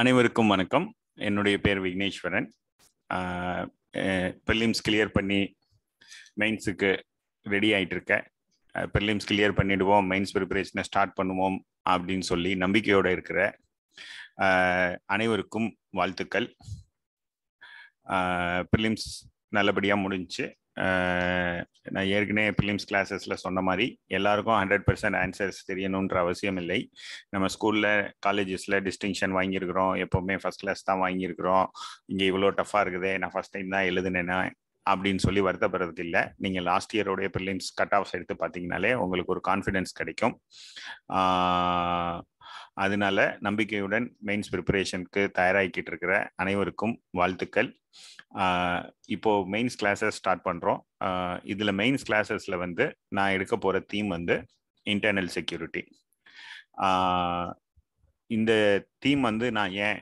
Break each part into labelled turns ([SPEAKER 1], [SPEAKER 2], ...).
[SPEAKER 1] அனைவருக்கும் வணக்கம். என்னுடைய பேர் விக்னேஸ்வரன். ப்ரிலிம்ஸ் கிளியர் பண்ணி மெயின்ஸுக்கு ரெடி ஆகிட்டு இருக்கேன் ப்ரிலிம்ஸ் கிளியர் பண்ணிடுவோம் மெயின்ஸ் ப்ரிப்பரேஷனை ஸ்டார்ட் பண்ணுவோம் அப்படின்னு சொல்லி நம்பிக்கையோடு இருக்கிற அனைவருக்கும் வாழ்த்துக்கள். ப்ரிலிம்ஸ் நல்லபடியாக முடிஞ்சு நான் ஏற்கனவே பிலிம்ஸ் கிளாஸஸில் சொன்ன மாதிரி எல்லாருக்கும் ஹண்ட்ரட் பர்சன்ட் ஆன்சர்ஸ் தெரியணுன்ற அவசியம் இல்லை. நம்ம ஸ்கூலில் காலேஜஸில் டிஸ்டிங்ஷன் வாங்கியிருக்கிறோம். எப்போவுமே ஃபஸ்ட் கிளாஸ் தான் வாங்கியிருக்கிறோம். இங்கே இவ்வளோ டஃப்பாக இருக்குது நான் ஃபஸ்ட் டைம் தான் எழுதுனேன்னா அப்படின்னு சொல்லி வருத்தப்படுறது இல்லை. நீங்கள் லாஸ்ட் இயரோடைய ப்ரிலிம்ஸ் கட் ஆஃப்ஸ் எடுத்து பார்த்தீங்கனாலே உங்களுக்கு ஒரு கான்ஃபிடென்ஸ் கிடைக்கும். அதனால நம்பிக்கையுடன் மெயின்ஸ் ப்ரிப்பரேஷனுக்கு தயாராகிக்கிட்டு இருக்கிற அனைவருக்கும் வாழ்த்துக்கள். இப்போ மெயின்ஸ் கிளாஸஸ் ஸ்டார்ட் பண்ணுறோம் இதில் மெயின்ஸ் கிளாஸஸில் வந்து நான் எடுக்க போகிற தீம் வந்து இன்டர்னல் செக்யூரிட்டி இந்த தீம் வந்து நான் ஏன்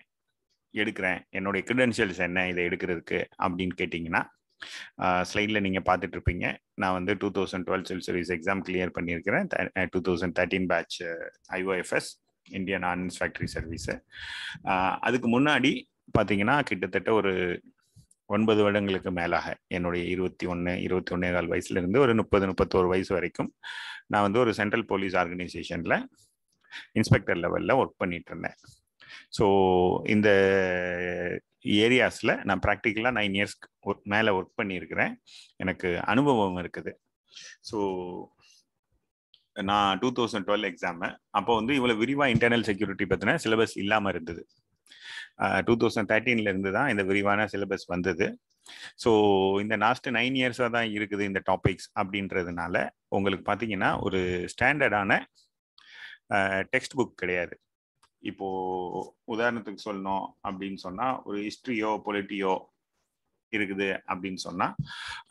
[SPEAKER 1] எடுக்கிறேன்? என்னுடைய க்ரிடென்ஷியல்ஸ் என்ன? இதை எடுக்கிறதுக்கு அப்படின்னு கேட்டிங்கன்னா ஸ்லைடில் நீங்கள் பார்த்துட்டு இருப்பீங்க நான் வந்து two thousand twelve civil service exam clear பண்ணியிருக்கிறேன் two thousand thirteen batch IOFS Indian ordnance factory service அதுக்கு முன்னாடி பார்த்தீங்கன்னா கிட்டத்தட்ட ஒரு ஒன்பது வருடங்களுக்கு மேலாக என்னுடைய இருபத்தி ஒன்று இருபத்தி ஒன்றே கால் வயசுலேருந்து ஒரு முப்பது முப்பத்தோரு வயசு வரைக்கும் நான் வந்து ஒரு சென்ட்ரல் போலீஸ் ஆர்கனைசேஷனில் இன்ஸ்பெக்டர் லெவலில் ஒர்க் பண்ணிட்டு இருந்தேன் ஸோ இந்த ஏரியாஸில் நான் ப்ராக்டிக்கலாக நைன் இயர்ஸ் ஒர்க் மேலே ஒர்க் பண்ணியிருக்கிறேன். எனக்கு அனுபவம் இருக்குது. ஸோ நான் டூ தௌசண்ட் டுவெல் எக்ஸாமு அப்போ வந்து இவ்வளோ விரிவாக இன்டர்னல் செக்யூரிட்டி பற்றின சிலபஸ் இல்லாமல் இருந்தது. டூ தௌசண்ட் தேர்ட்டீன்லேருந்து தான் இந்த விரிவான சிலபஸ் வந்தது. ஸோ இந்த லாஸ்ட் நைன் இயர்ஸாக தான் இருக்குது இந்த டாபிக்ஸ் அப்படின்றதுனால உங்களுக்கு பார்த்தீங்கன்னா ஒரு ஸ்டாண்டர்டான டெக்ஸ்ட் புக் கிடையாது. இப்போ உதாரணத்துக்கு சொல்லணும் அப்படின்னு சொன்னால் ஒரு ஹிஸ்ட்ரியோ பொலிட்டியோ இருக்குது அப்படின்னு சொன்னால்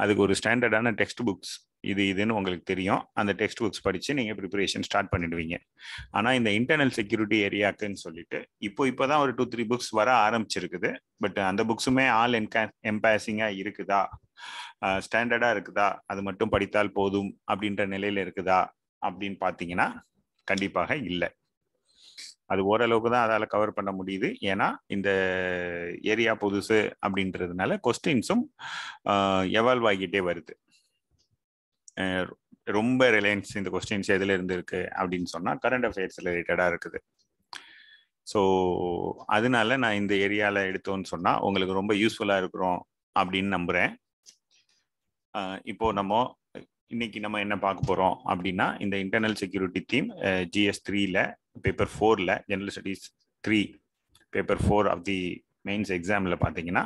[SPEAKER 1] அதுக்கு ஒரு ஸ்டாண்டர்டான டெக்ஸ்ட் புக்ஸ் இது இதுன்னு உங்களுக்கு தெரியும். அந்த டெக்ஸ்ட் புக்ஸ் படித்து நீங்கள் ப்ரிப்பரேஷன் ஸ்டார்ட் பண்ணிடுவீங்க. ஆனால் இந்த இன்டர்னல் செக்யூரிட்டி ஏரியாக்குன்னு சொல்லிட்டு இப்போ இப்போ தான் ஒரு டூ த்ரீ புக்ஸ் வர ஆரம்பிச்சிருக்குது. பட் அந்த புக்ஸுமே ஆல் என்கா எம்பாசிங்காக இருக்குதா? ஸ்டாண்டர்டாக இருக்குதா? அது மட்டும் படித்தால் போதும் அப்படின்ற நிலையில் இருக்குதா? அப்படின்னு பார்த்தீங்கன்னா கண்டிப்பாக இல்லை. அது ஓரளவுக்கு தான் அதால் கவர் பண்ண முடியுது. ஏன்னா இந்த ஏரியா புதுசு அப்படின்றதுனால கொஸ்டின்ஸும் எவால்வ் ஆகிட்டே வருது. ரொம்ப ரிலையன்ஸ் இந்த கொஸ்டின்ஸ் எதுல இருந்து இருக்கு அப்படின்னு சொன்னா கரண்ட் அஃபேர்ஸ் ரிலேட்டடா இருக்குது. ஸோ அதனால நான் இந்த ஏரியாவில் எடுத்தோன்னு சொன்னா உங்களுக்கு ரொம்ப யூஸ்ஃபுல்லா இருக்கிறோம் அப்படின்னு நம்புறேன். இப்போ நம்ம இன்னைக்கு நம்ம என்ன பார்க்க போறோம் அப்படின்னா இந்த இன்டர்னல் செக்யூரிட்டி தீம் ஜிஎஸ் த்ரீல பேப்பர் ஃபோர்ல general studies three paper four of the mains எக்ஸாம்ல பார்த்தீங்கன்னா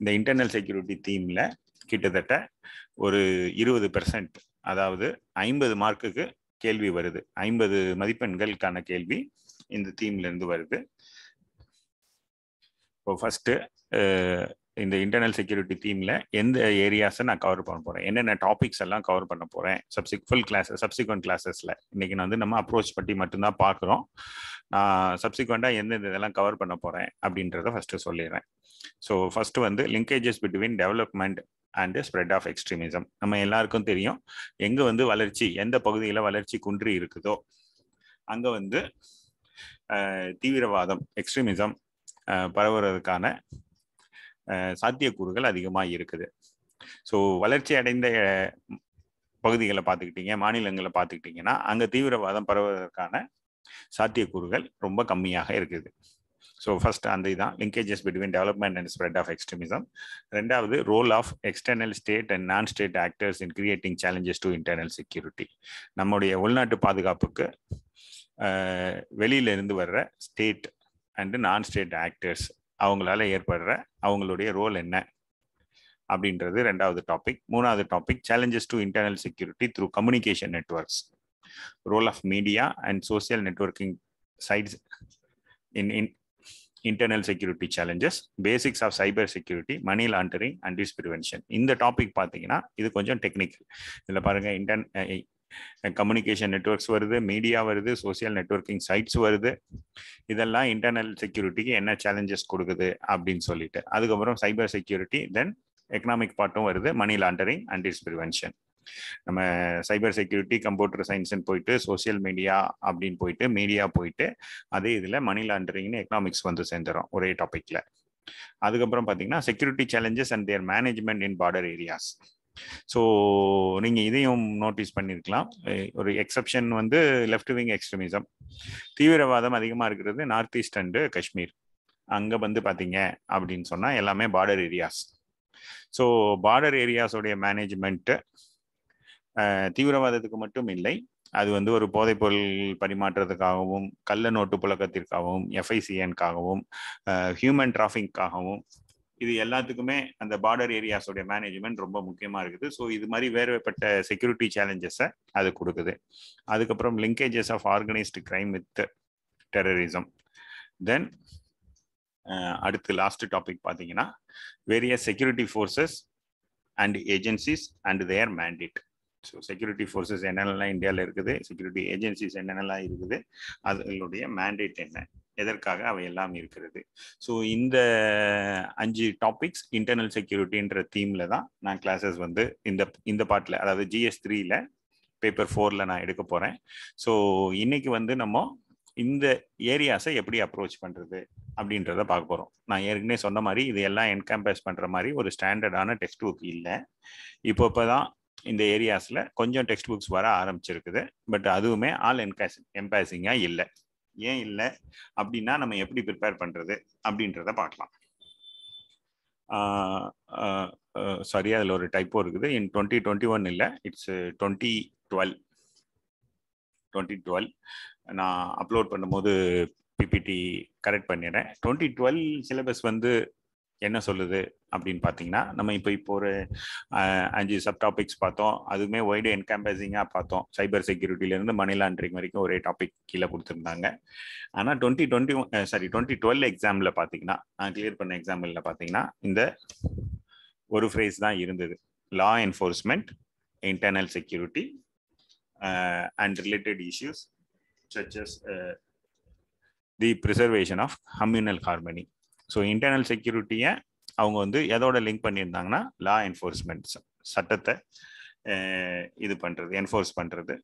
[SPEAKER 1] இந்த இன்டர்னல் செக்யூரிட்டி தீம்ல கிட்டத்தட்ட ஒரு இருபது பெர்சன்ட் அதாவது ஐம்பது மார்க்குக்கு கேள்வி வருது. ஐம்பது மதிப்பெண்களுக்கான கேள்வி இந்த தீம்ல இருந்து வருது. இப்போ ஃபர்ஸ்ட் இந்த இன்டர்னல் செக்யூரிட்டி தீம்ல எந்த ஏரியாஸை நான் கவர் பண்ண போறேன்? என்னென்ன டாபிக்ஸ் எல்லாம் கவர் பண்ண போறேன்? சப்சிக் ஃபுல் கிளாஸ் சப்சிக்வெண்ட் கிளாஸஸ்ல இன்னைக்கு நான் வந்து நம்ம அப்ரோச் பற்றி மட்டும்தான் பார்க்குறோம். நான் சப்சிக்வெண்டா எந்தெந்த இதெல்லாம் கவர் பண்ண போறேன் அப்படின்றத ஃபர்ஸ்ட் சொல்லிடுறேன். ஸோ ஃபர்ஸ்ட் வந்து linkages between development and spread of extremism நம்ம எல்லாருக்கும் தெரியும் எங்க வந்து வளர்ச்சி எந்த பகுதியில் வளர்ச்சி குன்றி இருக்குதோ அங்க வந்து தீவிரவாதம் எக்ஸ்ட்ரீமிசம் பரவுறதுக்கான சாத்தியக்கூறுகள் அதிகமாக இருக்குது. ஸோ வளர்ச்சி அடைந்த பகுதிகளை பார்த்துக்கிட்டீங்க மாநிலங்களை பார்த்துக்கிட்டிங்கன்னா அங்கே தீவிரவாதம் பரவுவதற்கான சாத்தியக்கூறுகள் ரொம்ப கம்மியாக இருக்குது. ஸோ ஃபர்ஸ்ட் அந்த இதுதான் linkages between development and spread of extremism ரெண்டாவது role of external state and non state actors in creating challenges to internal security நம்முடைய உள்நாட்டு பாதுகாப்புக்கு வெளியில இருந்து வர்ற state and non state actors அவங்களால ஏற்படுற அவங்களுடைய ரோல் என்ன? அப்படின்றது ரெண்டாவது டாபிக் மூணாவது topic challenges to internal security through communication networks role of media and social networking sites in in internal security challenges basics of cyber security money laundering and its prevention இந்த topic பார்த்தீங்கன்னா இது கொஞ்சம் technical இதில் பாருங்க inter communication networks வருது media வருது social networking sites வருது. இதெல்லாம் இன்டர்னல் செக்யூரிட்டிக்கு என்ன சேலஞ்சஸ் கொடுக்குது அப்படின்னு சொல்லிட்டு. அதுக்கப்புறம் சைபர் செக்யூரிட்டி தென் எக்கனாமிக் பார்ட்டும் வருது money laundering and its prevention நம்ம சைபர் செக்யூரிட்டி கம்ப்யூட்டர் சயின்ஸ்னு போயிட்டு சோசியல் மீடியா அப்படின்னு போயிட்டு மீடியா போயிட்டு அதே இதில் மணி லாண்டரிங்னு எக்கனாமிக்ஸ் வந்து சேர்ந்துடும் ஒரே டாப்பிக்கில் அதுக்கப்புறம் பார்த்தீங்கன்னா security challenges and their management in border areas so நீங்கள் இதையும் நோட்டீஸ் பண்ணியிருக்கலாம் ஒரு எக்ஸப்ஷன் வந்து லெஃப்ட் விங் எக்ஸ்ட்ரீமிசம் தீவிரவாதம் அதிகமாக இருக்கிறது நார்த் ஈஸ்ட் அண்டு காஷ்மீர் அங்கே வந்து பார்த்தீங்க அப்படின்னு சொன்னால் எல்லாமே பார்டர் ஏரியாஸ் ஸோ பார்டர் ஏரியாஸோடைய மேனேஜ்மெண்ட்டு தீவிரவாதத்துக்கு மட்டும் இல்லை. அது வந்து ஒரு போதைப்பொருள் பரிமாற்றத்துக்காகவும் கள்ள நோட்டு புழக்கத்திற்காகவும் எஃப்ஐசிஎன்காகவும் ஹியூமன் டிராஃபிக்காகவும் இது எல்லாத்துக்குமே அந்த பார்டர் ஏரியாஸோடைய மேனேஜ்மெண்ட் ரொம்ப முக்கியமாக இருக்குது. ஸோ இது மாதிரி வேறுபட்ட செக்யூரிட்டி சேலஞ்சஸை அது கொடுக்குது. அதுக்கப்புறம் linkages of organised crime with terrorism then அடுத்து லாஸ்ட் டாபிக் பார்த்தீங்கன்னா various security forces and agencies and their mandate so security forces என்னென்னலாம் இந்தியாவில் இருக்குது? செக்யூரிட்டி ஏஜென்சிஸ் என்னென்னலாம் இருக்குது? அதனுடைய மேண்டேட் என்ன? எதற்காக அவை எல்லாம் இருக்கிறது? ஸோ இந்த அஞ்சு டாபிக்ஸ் இன்டர்னல் செக்யூரிட்டின்ற தீமில் தான் நான் கிளாஸஸ் வந்து இந்த இந்த பாட்டில் அதாவது ஜிஎஸ் த்ரீல பேப்பர் ஃபோரில் நான் எடுக்க போகிறேன் ஸோ இன்னைக்கு வந்து நம்ம இந்த ஏரியாஸை எப்படி அப்ரோச் பண்ணுறது அப்படின்றத பார்க்க போகிறோம் நான் ஏற்கனவே சொன்ன மாதிரி இது எல்லாம் என்கம்பேஸ் பண்ணுற மாதிரி ஒரு ஸ்டாண்டர்டான டெக்ஸ்ட் புக் இல்லை. இப்போ இப்போ தான் இந்த ஏரியாஸில் கொஞ்சம் டெக்ஸ்ட் புக்ஸ் வர ஆரம்பிச்சிருக்குது. பட் அதுவுமே ஆல் என்காஸ் எம்பேசிங்காக இல்லை. ஏன் இல்லை? அப்படின்னா நம்ம எப்படி ப்ரிப்பேர் பண்ணுறது அப்படின்றத பார்க்கலாம். சாரி அதில் ஒரு டைப்போ இருக்குது. இன் டுவெண்ட்டி டுவெண்ட்டி ஒன் இல்லை it's twenty twelve twenty twelve நான் அப்லோட் பண்ணும்போது பிபிடி கரெக்ட் பண்ணிடுறேன். டுவெண்ட்டி டுவெல் சிலபஸ் வந்து என்ன சொல்லுது அப்படின்னு பார்த்தீங்கன்னா நம்ம இப்போ இப்போ ஒரு அஞ்சு சப் டாபிக்ஸ் பார்த்தோம். அதுவுமே ஒய்டு என்கம்பேசிங்காக பார்த்தோம். சைபர் செக்யூரிட்டிலேருந்து மணி லாண்ட்ரிங் வரைக்கும் ஒரே டாபிக் கீழே கொடுத்துருந்தாங்க. ஆனால் twenty twenty sorry twenty twelve எக்ஸாமில் பார்த்தீங்கன்னா நான் கிளியர் பண்ண எக்ஸாம்பிளில் பார்த்தீங்கன்னா இந்த ஒரு ஃப்ரேஸ் தான் இருந்தது. Law enforcement internal security and related issues such as the preservation of communal harmony so internal செக்யூரிட்டியை அவங்க வந்து எதோட லிங்க் பண்ணியிருந்தாங்கன்னா லா என்ஃபோர்ஸ்மெண்ட் சட்டத்தை இது பண்ணுறது என்ஃபோர்ஸ் பண்ணுறது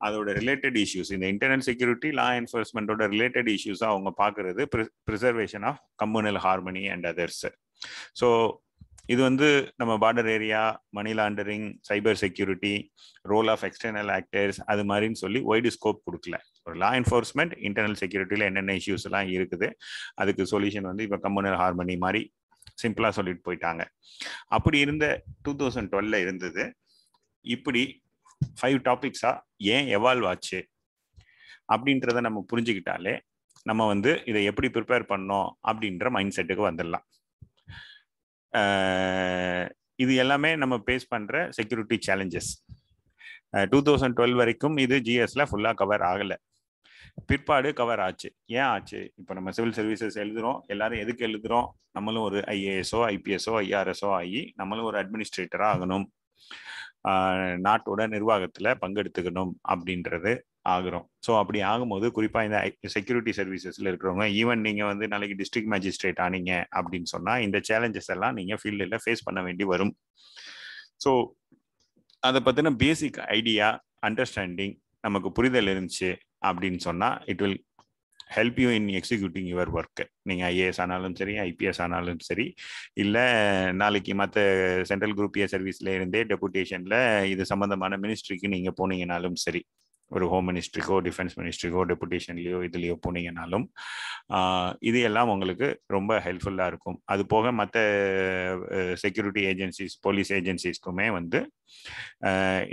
[SPEAKER 1] அதோட ரிலேட்டட் இஷ்யூஸ் இந்த இன்டர்னல் செக்யூரிட்டி லா என்ஃபோர்ஸ்மெண்ட்டோட ரிலேட்டட் இஷ்யூஸை அவங்க பார்க்கறது preservation of communal harmony and others so இது வந்து நம்ம border area money laundering cyber security role of external actors அது மாதிரின்னு சொல்லி ஒய்டு ஸ்கோப் கொடுக்கல. லா என்ஃபோர்ஸ்மெண்ட் இன்டர்னல் செக்யூரிட்டியில் என்னென்ன இஷ்யூஸ் எல்லாம் இருக்குது அதுக்கு சொல்யூஷன் வந்து இப்போ கம்யூனல் ஹார்மனி மாதிரி சிம்பிளாக சொல்லிட்டு போயிட்டாங்க. அப்படி இருந்த டூ தௌசண்ட் டுவெல்ல இருந்தது. இப்படி ஃபைவ் டாபிக்ஸாக ஏன் எவால்வ் ஆச்சு? அப்படின்றத நம்ம புரிஞ்சுக்கிட்டாலே நம்ம வந்து இதை எப்படி ப்ரிப்பேர் பண்ணோம் அப்படின்ற மைண்ட் செட்டுக்கு வந்துடலாம். இது எல்லாமே நம்ம பேஸ் பண்ணுற security challenges two thousand twelve வரைக்கும் இது ஜிஎஸ்ல ஃபுல்லாக கவர் ஆகலை. பிற்பாடு கவர் ஆச்சு. ஏன் ஆச்சு? இப்போ நம்ம சிவில் சர்வீசஸ் எழுதுறோம். எல்லாரும் எதுக்கு எழுதுறோம்? நம்மளும் ஒரு ஐஏஎஸ்ஓ ஐபிஎஸ்ஓ ஐஆர்எஸ்ஓ ஆகி நம்மளும் ஒரு அட்மினிஸ்ட்ரேட்டராக ஆகணும். நாட்டோட நிர்வாகத்தில் பங்கெடுத்துக்கணும் அப்படின்றது ஆகிறோம். ஸோ அப்படி ஆகும்போது குறிப்பாக இந்த செக்யூரிட்டி சர்வீசஸில் இருக்கிறவங்க ஈவன் நீங்கள் வந்து நாளைக்கு டிஸ்ட்ரிக்ட் மேஜிஸ்ட்ரேட் ஆனீங்க அப்படின்னு சொன்னால் இந்த சேலஞ்சஸ் எல்லாம் நீங்கள் ஃபீல்டில் ஃபேஸ் பண்ண வேண்டி வரும். ஸோ அதை பற்றின பேசிக் ஐடியா அண்டர்ஸ்டாண்டிங் நமக்கு புரிதல் இருந்துச்சு அப்படின்னு சொன்னால் it will help you in executing your work நீங்கள் ஐஏஎஸ் ஆனாலும் சரி ஐபிஎஸ் ஆனாலும் சரி இல்லை நாளைக்கு மற்ற சென்ட்ரல் குரூப் ஏ சர்வீஸில் இருந்தே டெபுட்டேஷனில் இது சம்மந்தமான மினிஸ்ட்ரிக்கு நீங்கள் போனீங்கனாலும் சரி. ஒரு ஹோம் மினிஸ்ட்ரிக்கோ டிஃபென்ஸ் மினிஸ்ட்ரிக்கோ டெபுட்டேஷன்லேயோ இதுலேயோ போனீங்கனாலும் இது எல்லாம் உங்களுக்கு ரொம்ப ஹெல்ப்ஃபுல்லாக இருக்கும். அது போக மற்ற செக்யூரிட்டி ஏஜென்சிஸ் போலீஸ் ஏஜென்சிஸ்க்குமே வந்து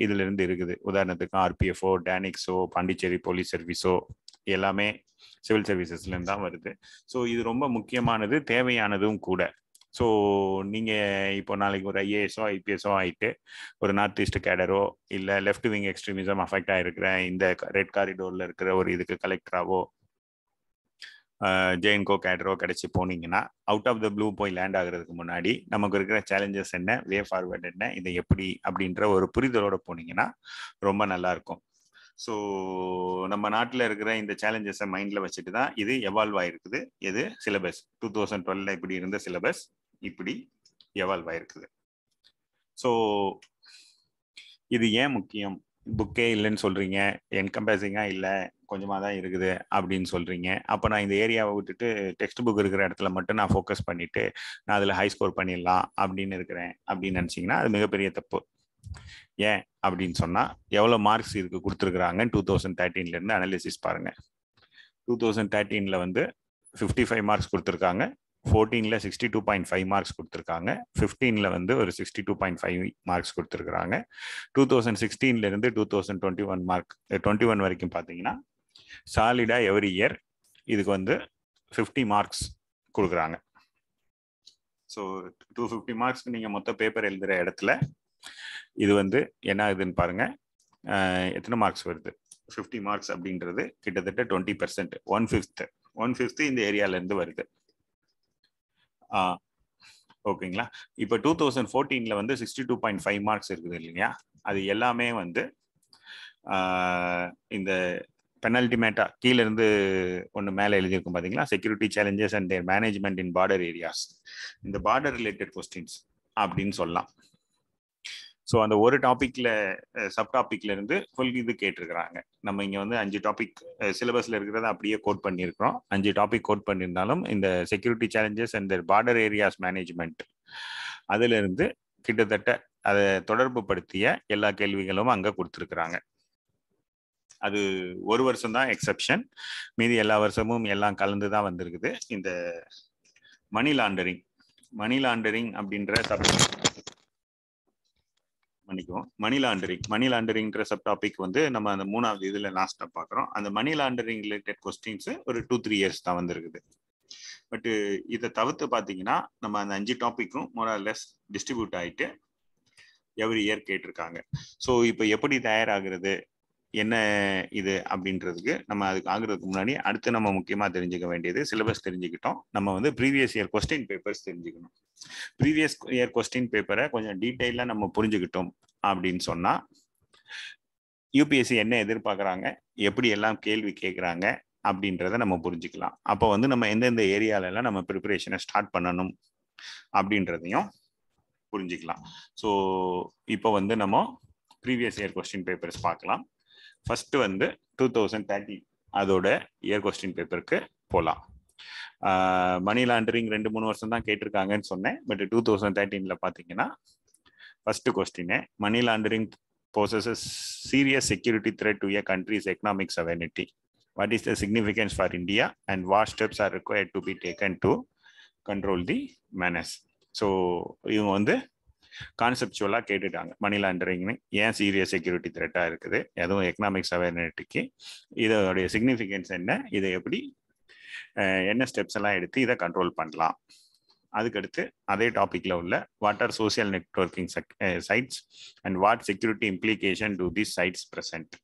[SPEAKER 1] இதிலிருந்து இருக்குது. உதாரணத்துக்கு ஆர்பிஎஃப்ஓ டேனிக்ஸோ பாண்டிச்சேரி போலீஸ் சர்வீஸோ எல்லாமே சிவில் சர்வீசஸ்லேருந்து தான் வருது. ஸோ இது ரொம்ப முக்கியமானது தேவையானதும் கூட. ஸோ நீங்கள் இப்போ நாளைக்கு ஒரு ஐஏஎஸோ ஐபிஎஸோ ஆகிட்டு ஒரு நார்த் ஈஸ்ட் கேடரோ இல்லை லெஃப்ட் விங் எக்ஸ்ட்ரீமிசம் அஃபெக்ட் ஆகிருக்கிற இந்த ரெட் காரிடோரில் இருக்கிற ஒரு இதுக்கு கலெக்டராவோ ஜெயின்கோ கேடரோ கிடச்சி போனீங்கன்னா அவுட் ஆஃப் த ப்ளூ போய் லேண்ட் ஆகுறதுக்கு முன்னாடி நமக்கு இருக்கிற சேலஞ்சஸ் என்ன வே ஃபார்வர்ட் என்ன இதை எப்படி அப்படின்ற ஒரு புரிதலோட போனீங்கன்னா ரொம்ப நல்லா இருக்கும். ஸோ நம்ம நாட்டில் இருக்கிற இந்த சேலஞ்சஸை மைண்டில் வச்சுட்டு தான் இது எவால்வ் ஆயிருக்குது. இது சிலபஸ் டூ தௌசண்ட் டுவெல்ல இப்படி இருந்த சிலபஸ் இப்படி எவால்வ் ஆயிருக்குது. ஸோ இது ஏன் முக்கியம்? புக்கே இல்லைன்னு சொல்றீங்க. என்கம்பேசிங்கா இல்லை. கொஞ்சமாக தான் இருக்குது அப்படின்னு சொல்றீங்க. அப்போ நான் இந்த ஏரியாவை விட்டுட்டு டெக்ஸ்ட் புக் இருக்கிற இடத்துல மட்டும் நான் ஃபோக்கஸ் பண்ணிட்டு நான் அதில் ஹை ஸ்கோர் பண்ணிடலாம் அப்படின்னு இருக்கிறேன் அப்படின்னு நினச்சிங்கன்னா அது மிகப்பெரிய தப்பு. ஏன் அப்படின்னு சொன்னால் எவ்வளோ மார்க்ஸ் இதுக்கு கொடுத்துருக்குறாங்க டூ தௌசண்ட் தேர்ட்டீன்லேருந்து அனாலிசிஸ் பாருங்கள் டூ தௌசண்ட் தேர்ட்டீனில் வந்து ஃபிஃப்டி ஃபைவ் மார்க்ஸ் கொடுத்துருக்காங்க. ஃபோர்டீனில் sixty two point five marks கொடுத்துருக்காங்க. ஃபிஃப்டீனில் வந்து ஒரு sixty two point five marks கொடுத்துருக்குறாங்க. Two thousand சிக்ஸ்டீன்லேருந்து two thousand twenty one mark twenty one வரைக்கும் பார்த்தீங்கன்னா சாலிடாக எவ்ரி இயர் இதுக்கு வந்து ஃபிஃப்டி மார்க்ஸ் கொடுக்குறாங்க. ஸோ டூ ஃபிஃப்டி மார்க்ஸ்க்கு நீங்கள் மொத்த பேப்பர் எழுதுகிற இடத்துல இது வந்து என்ன ஆகுதுன்னு பாருங்க. எத்தனை மார்க்ஸ் வருது? ஃபிஃப்டி மார்க்ஸ் அப்படின்றது கிட்டத்தட்ட twenty percent one fifth one fifth இந்த ஏரியாலேருந்து வருது. ஓகேங்களா? இப்போ டூ தௌசண்ட் ஃபோர்டீனில் வந்து sixty two point five marks இருக்குது இல்லையா? அது எல்லாமே வந்து இந்த பெனல்டிமேட்டா கீழே இருந்து ஒன்று மேலே எழுதியிருக்கும் பார்த்தீங்களா security challenges and their management in border areas இந்த பார்டர் ரிலேட்டட் கொஸ்டின்ஸ் அப்படின்னு சொல்லலாம். ஸோ அந்த ஒரு டாப்பிக்கில் சப் டாப்பிக்ல இருந்து ஃபுல் இது கேட்டிருக்கிறாங்க. நம்ம இங்கே வந்து அஞ்சு டாபிக் சிலபஸில் இருக்கிறத அப்படியே கோட் பண்ணியிருக்கிறோம். அஞ்சு டாபிக் கோட் பண்ணியிருந்தாலும் இந்த security challenges and border areas management அதுலேருந்து கிட்டத்தட்ட அதை தொடர்பு படுத்திய எல்லா கேள்விகளும் அங்கே கொடுத்துருக்குறாங்க. அது ஒரு வருஷம் தான் எக்ஸப்ஷன் மீதி எல்லா வருஷமும் எல்லாம் கலந்து தான் வந்திருக்குது. இந்த மணி லாண்டரிங் மணி லாண்டரிங் அப்படின்ற சப் மன்னிக்குவோம் மணி லாண்டரிங் மணி லாண்டரிங்ன்ற சப் டாபிக் வந்து நம்ம அந்த மூணாவது இதுல லாஸ்டா பாக்குறோம். அந்த மணி லாண்டரிங் ரிலேட்டட் கொஸ்டின்ஸ் ஒரு டூ த்ரீ இயர்ஸ் தான் வந்திருக்குது. பட்டு இதை தவிர்த்து பார்த்தீங்கன்னா நம்ம அந்த அஞ்சு டாப்பிக்கும் லெஸ் டிஸ்ட்ரிபியூட் ஆயிட்டு எவ்ரி இயர் கேட்டிருக்காங்க. ஸோ இப்போ எப்படி தயாராகிறது? என்ன இது அப்படின்றதுக்கு நம்ம அதுக்கு ஆகுறதுக்கு முன்னாடி அடுத்து நம்ம முக்கியமாக தெரிஞ்சுக்க வேண்டியது சிலபஸ் தெரிஞ்சுக்கிட்டோம். நம்ம வந்து ப்ரீவியஸ் இயர் கொஸ்டின் பேப்பர்ஸ் தெரிஞ்சுக்கணும். ப்ரீவியஸ் இயர் கொஸ்டின் பேப்பரை கொஞ்சம் டீட்டெயிலாக நம்ம புரிஞ்சுக்கிட்டோம் அப்படின்னு சொன்னால் யூபிஎஸ்சி என்ன எதிர்பார்க்குறாங்க எப்படி எல்லாம் கேள்வி கேட்குறாங்க அப்படின்றத நம்ம புரிஞ்சுக்கலாம். அப்போ வந்து நம்ம எந்தெந்த ஏரியாலெல்லாம் நம்ம ப்ரிப்பரேஷனை ஸ்டார்ட் பண்ணணும் அப்படின்றதையும் புரிஞ்சுக்கலாம். ஸோ இப்போ வந்து நம்ம ப்ரீவியஸ் இயர் கொஸ்டின் பேப்பர்ஸ் பார்க்கலாம். ஃபர்ஸ்ட் வந்து டூ தௌசண்ட் தேர்ட்டி அதோட இயர் கொஸ்டின் பேப்பருக்கு போகலாம் மணி லாண்டரிங் ரெண்டு மூணு வருஷம் தான் கேட்டிருக்காங்கன்னு சொன்னேன் பட் டூ தௌசண்ட் தேர்ட்டீனில் பார்த்தீங்கன்னா first question money laundering poses serious security threat to a country's economic sovereignty what is the significance for India and what steps are required to be taken to control the menace so இவங்க வந்து கான்செப்டுவலாக கேட்டுட்டாங்க. மணி லாண்டரிங்னு ஏன் serious security த்ரெட்டாக இருக்குது? அதுவும் economics அவேர்னிட்டிக்கு இதோடைய significance என்ன? இதை எப்படி என்ன ஸ்டெப்ஸ் எல்லாம் எடுத்து இதை கண்ட்ரோல் பண்ணலாம்? அதுக்கடுத்து அதே டாப்பிக்கில் உள்ள what are social networking sites and what security implication to the sites present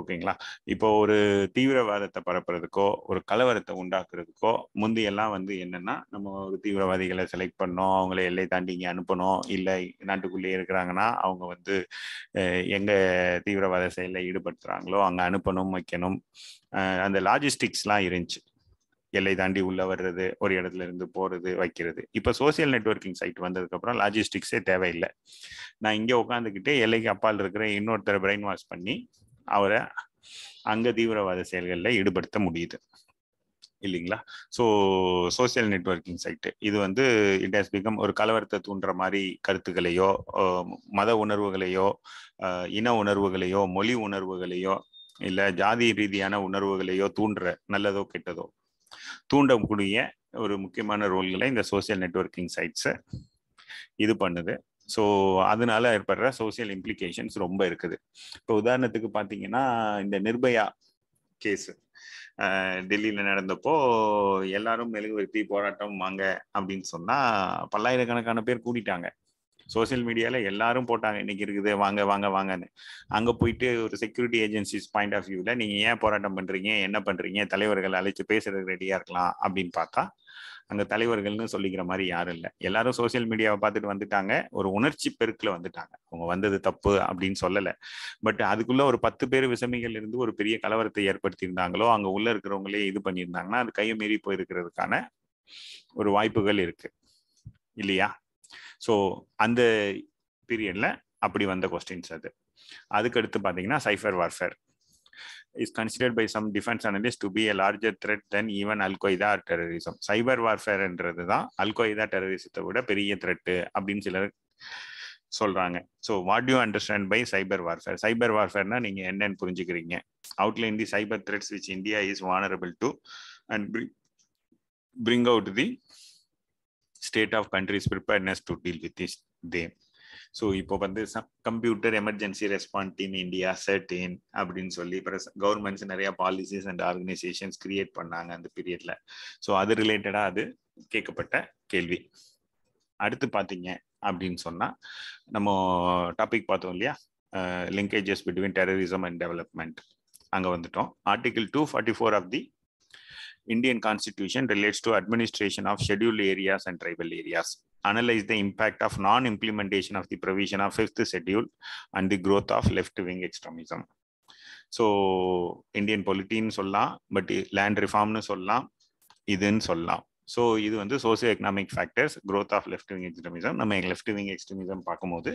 [SPEAKER 1] ஓகேங்களா? இப்போ ஒரு தீவிரவாதத்தை பரப்புறதுக்கோ ஒரு கலவரத்தை உண்டாக்குறதுக்கோ முந்தையெல்லாம் வந்து என்னன்னா நம்ம ஒரு தீவிரவாதிகளை செலக்ட் பண்ணோம் அவங்கள எல்லை தாண்டி இங்கே அனுப்பணும் இல்லை நாட்டுக்குள்ளேயே இருக்கிறாங்கன்னா அவங்க வந்து எங்க தீவிரவாத செயலில் ஈடுபடுத்துறாங்களோ அங்கே அனுப்பணும் வைக்கணும். அந்த லாஜிஸ்டிக்ஸ்லாம் இருந்துச்சு. எல்லை தாண்டி உள்ள வர்றது ஒரு இடத்துல இருந்து போறது வைக்கிறது. இப்போ சோசியல் நெட்ஒர்க்கிங் சைட் வந்ததுக்கு அப்புறம் லாஜிஸ்டிக்ஸே தேவையில்லை. நான் இங்கே உட்காந்துக்கிட்டு எல்லைக்கு அப்பால் இருக்கிற இன்னொருத்தரை பிரெயின் வாஷ் பண்ணி அவரை அங்க தீவிரவாத செயல்களில் ஈடுபடுத்த முடியுது. இல்லைங்களா? ஸோ சோசியல் நெட்ஒர்க்கிங் சைட்டு இது வந்து இட் ஹாஸ் பிகம் ஒரு கலவரத்தை தூண்டுற மாதிரி கருத்துக்களையோ மத உணர்வுகளையோ இன உணர்வுகளையோ மொழி உணர்வுகளையோ இல்லை ஜாதி ரீதியான உணர்வுகளையோ தூண்டுற நல்லதோ கெட்டதோ தூண்டக்கூடிய ஒரு முக்கியமான ரோல்களை இந்த சோசியல் நெட்ஒர்க்கிங் சைட்ஸை இது பண்ணுது. ஸோ அதனால ஏற்படுற சோசியல் இம்ப்ளிகேஷன்ஸ் ரொம்ப இருக்குது. இப்போ உதாரணத்துக்கு பார்த்தீங்கன்னா இந்த நிர்பயா கேஸ் டெல்லியில் நடந்தப்போ எல்லாரும் மெழுகுவர்த்தி போராட்டம் வாங்க அப்படின்னு சொன்னா பல்லாயிரக்கணக்கான பேர் கூட்டிட்டாங்க சோசியல் மீடியாவில் எல்லாரும் போட்டாங்க. இன்னைக்கு இருக்குது வாங்க வாங்க வாங்கன்னு. அங்க போயிட்டு ஒரு செக்யூரிட்டி ஏஜென்சிஸ் பாயிண்ட் ஆஃப் வியூவில் நீங்க ஏன் போராட்டம் பண்றீங்க? என்ன பண்றீங்க? தலைவர்கள் அழைச்சி பேசுறதுக்கு ரெடியாக இருக்கலாம் அப்படின்னு பார்த்தா அங்கே தலைவர்கள்னு சொல்லிக்கிற மாதிரி யாரும் இல்லை. எல்லாரும் சோசியல் மீடியாவை பார்த்துட்டு வந்துட்டாங்க. ஒரு உணர்ச்சி பெருக்கில் வந்துட்டாங்க. அவங்க வந்தது தப்பு அப்படின்னு சொல்லலை. பட் அதுக்குள்ள ஒரு பத்து பேர் விசமிகள் இருந்து ஒரு பெரிய கலவரத்தை ஏற்படுத்தி இருந்தாங்களோ அங்க உள்ள இருக்கிறவங்களே இது பண்ணியிருந்தாங்கன்னா அது கையை மீறி போயிருக்கிறதுக்கான ஒரு வாய்ப்புகள் இருக்கு. இல்லையா? ஸோ அந்த பீரியட்ல அப்படி வந்த கொஸ்டின்ஸ் அது. அதுக்கடுத்து பார்த்தீங்கன்னா cyber warfare is considered by some defence analyst to be a larger threat than even Al Qaeda or terrorism cyber வார்ஃபேர்ன்றது தான் அல்கொய்தா டெரரிசத்தை விட பெரிய த்ரெட்டு அப்படின்னு சிலர் சொல்றாங்க. So what you understand by cyber warfare cyber வார்ஃபேர்னா நீங்க என்னன்னு புரிஞ்சுக்கிறீங்க. Outline the cyber threats which India is vulnerable to and bring out the state of country's preparedness to deal with this them so இப்போ வந்து computer emergency respond team India CERT In அப்படின்னு சொல்லி governments நிறைய policies and organisations create பண்ணாங்க அந்த பீரியட்ல so அது ரிலேட்டடா அது கேட்கப்பட்ட கேள்வி. அடுத்து பார்த்தீங்க அப்படின்னு சொன்னா நம்ம டாபிக் பார்த்தோம் இல்லையா? Linkages between terrorism and development அங்கே வந்துட்டோம். Article two forty four of the Indian constitution relates to administration of schedule areas and tribal areas Analyze the impact of non-implementation of the provision of fifth schedule and the growth of left-wing extremism. So Indian பொலிட்டின்னு சொல்லலாம் but land ரிஃபார்ம்னு சொல்லலாம் இதுன்னு சொல்லலாம். So இது வந்து socio economic factors growth of left wing extremism நம்ம left wing extremism பார்க்கும்போது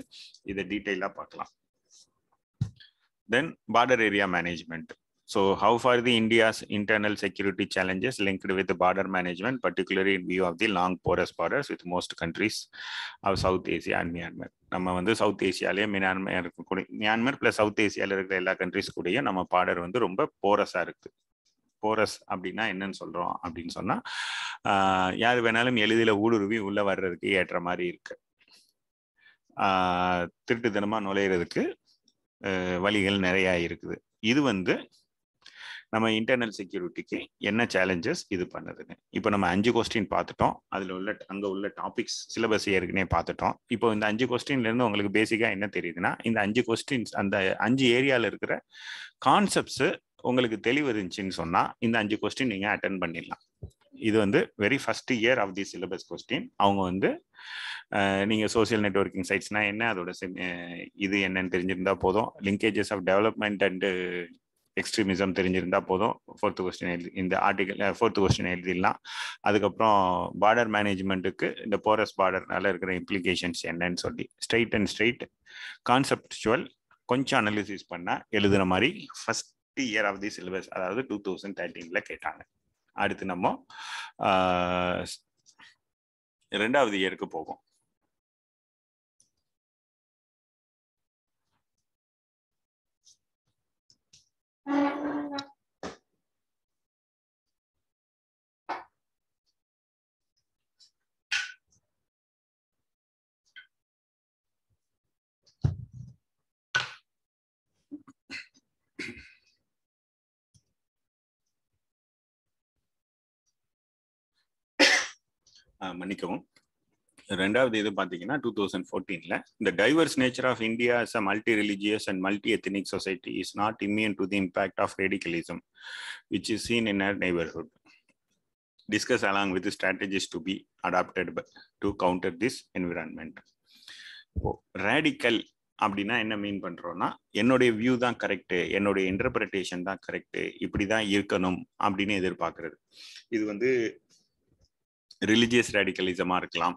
[SPEAKER 1] இதை டீட்டெயிலாக பார்க்கலாம். Then border area management So, how far the India's internal security challenges linked with the border management, particularly in view of the long porous borders with most countries of South Asia and Myanmar? நம்ம வந்து south ஏசியாலேயே Myanmar இருக்கக்கூடிய Myanmar plus south ஏசியாவில் இருக்கிற எல்லா countries கூடயும் நம்ம border வந்து ரொம்ப போரஸாக இருக்கு. போரஸ் அப்படின்னா என்னன்னு சொல்றோம் அப்படின்னு சொன்னா யார் வேணாலும் எளிதில் ஊடுருவி உள்ள வர்றதுக்கு ஏற்ற மாதிரி இருக்கு. திருட்டுத்தனமா நுழையிறதுக்கு வழிகள் நிறையா இருக்குது. இது வந்து நம்ம இன்டர்னல் செக்யூரிட்டிக்கு என்ன சேலஞ்சஸ் இது பண்ணுதுன்னு. இப்போ நம்ம அஞ்சு கொஸ்டின் பார்த்துட்டோம். அதில் உள்ள அங்கே உள்ள டாபிக்ஸ் சிலபஸ் ஏற்கனவே பார்த்துட்டோம். இப்போ இந்த அஞ்சு கொஸ்டின்லேருந்து உங்களுக்கு பேசிக்காக என்ன தெரியுதுன்னா இந்த அஞ்சு கொஸ்டின்ஸ் அந்த அஞ்சு ஏரியாவில் இருக்கிற கான்செப்ட்ஸு உங்களுக்கு தெளிவு இருந்துச்சுன்னு சொன்னால் இந்த அஞ்சு கொஸ்டின் நீங்கள் அட்டன் பண்ணிடலாம். இது வந்து very first year of the syllabus question அவங்க வந்து நீங்கள் சோசியல் நெட்ஒர்க்கிங் சைட்ஸ்னால் என்ன அதோட இது என்னன்னு தெரிஞ்சிருந்தா போதும். Linkages of development and extremism தெரிஞ்சிருந்தா போதும். ஃபோர்த்து கொஸ்டின் எழுதி இந்த ஆர்டிகல் ஃபோர்த்து கொஸ்டின் எழுதிடலாம். அதுக்கப்புறம் பார்டர் மேனேஜ்மெண்ட்டுக்கு இந்த போரஸ் பார்டர்னால இருக்கிற இம்ப்ளிகேஷன்ஸ் என்னன்னு சொல்லி ஸ்ட்ரைட் அண்ட் ஸ்ட்ரைட் கான்செப்டுவல் கொஞ்சம் அனலிசிஸ் பண்ணால் எழுதுன மாதிரி first year of the syllabus அதாவது டூ தௌசண்ட் தேர்ட்டீனில் கேட்டாங்க. அடுத்து நம்ம ரெண்டாவது இயருக்கு போகும் மன்னிக்கவும். ரெண்டாவது இது பார்த்தீங்கன்னா டூ தௌசண்ட் ஃபோர்டீனில் இந்த diverse nature of India is a multi religious and multi ethnic society is not immune to the impact of radicalism which is seen in our neighbourhood discuss along with strategies to be adopted to counter this environment radical அப்படின்னா என்ன மீன் பண்றோம்னா என்னுடைய view தான் correct என்னுடைய interpretation தான் correct இப்படி தான் இருக்கணும் அப்படின்னு எதிர்பார்க்கறது. இது வந்து ரிலிஜியஸ் ரேடிக்கலிசமா இருக்கலாம்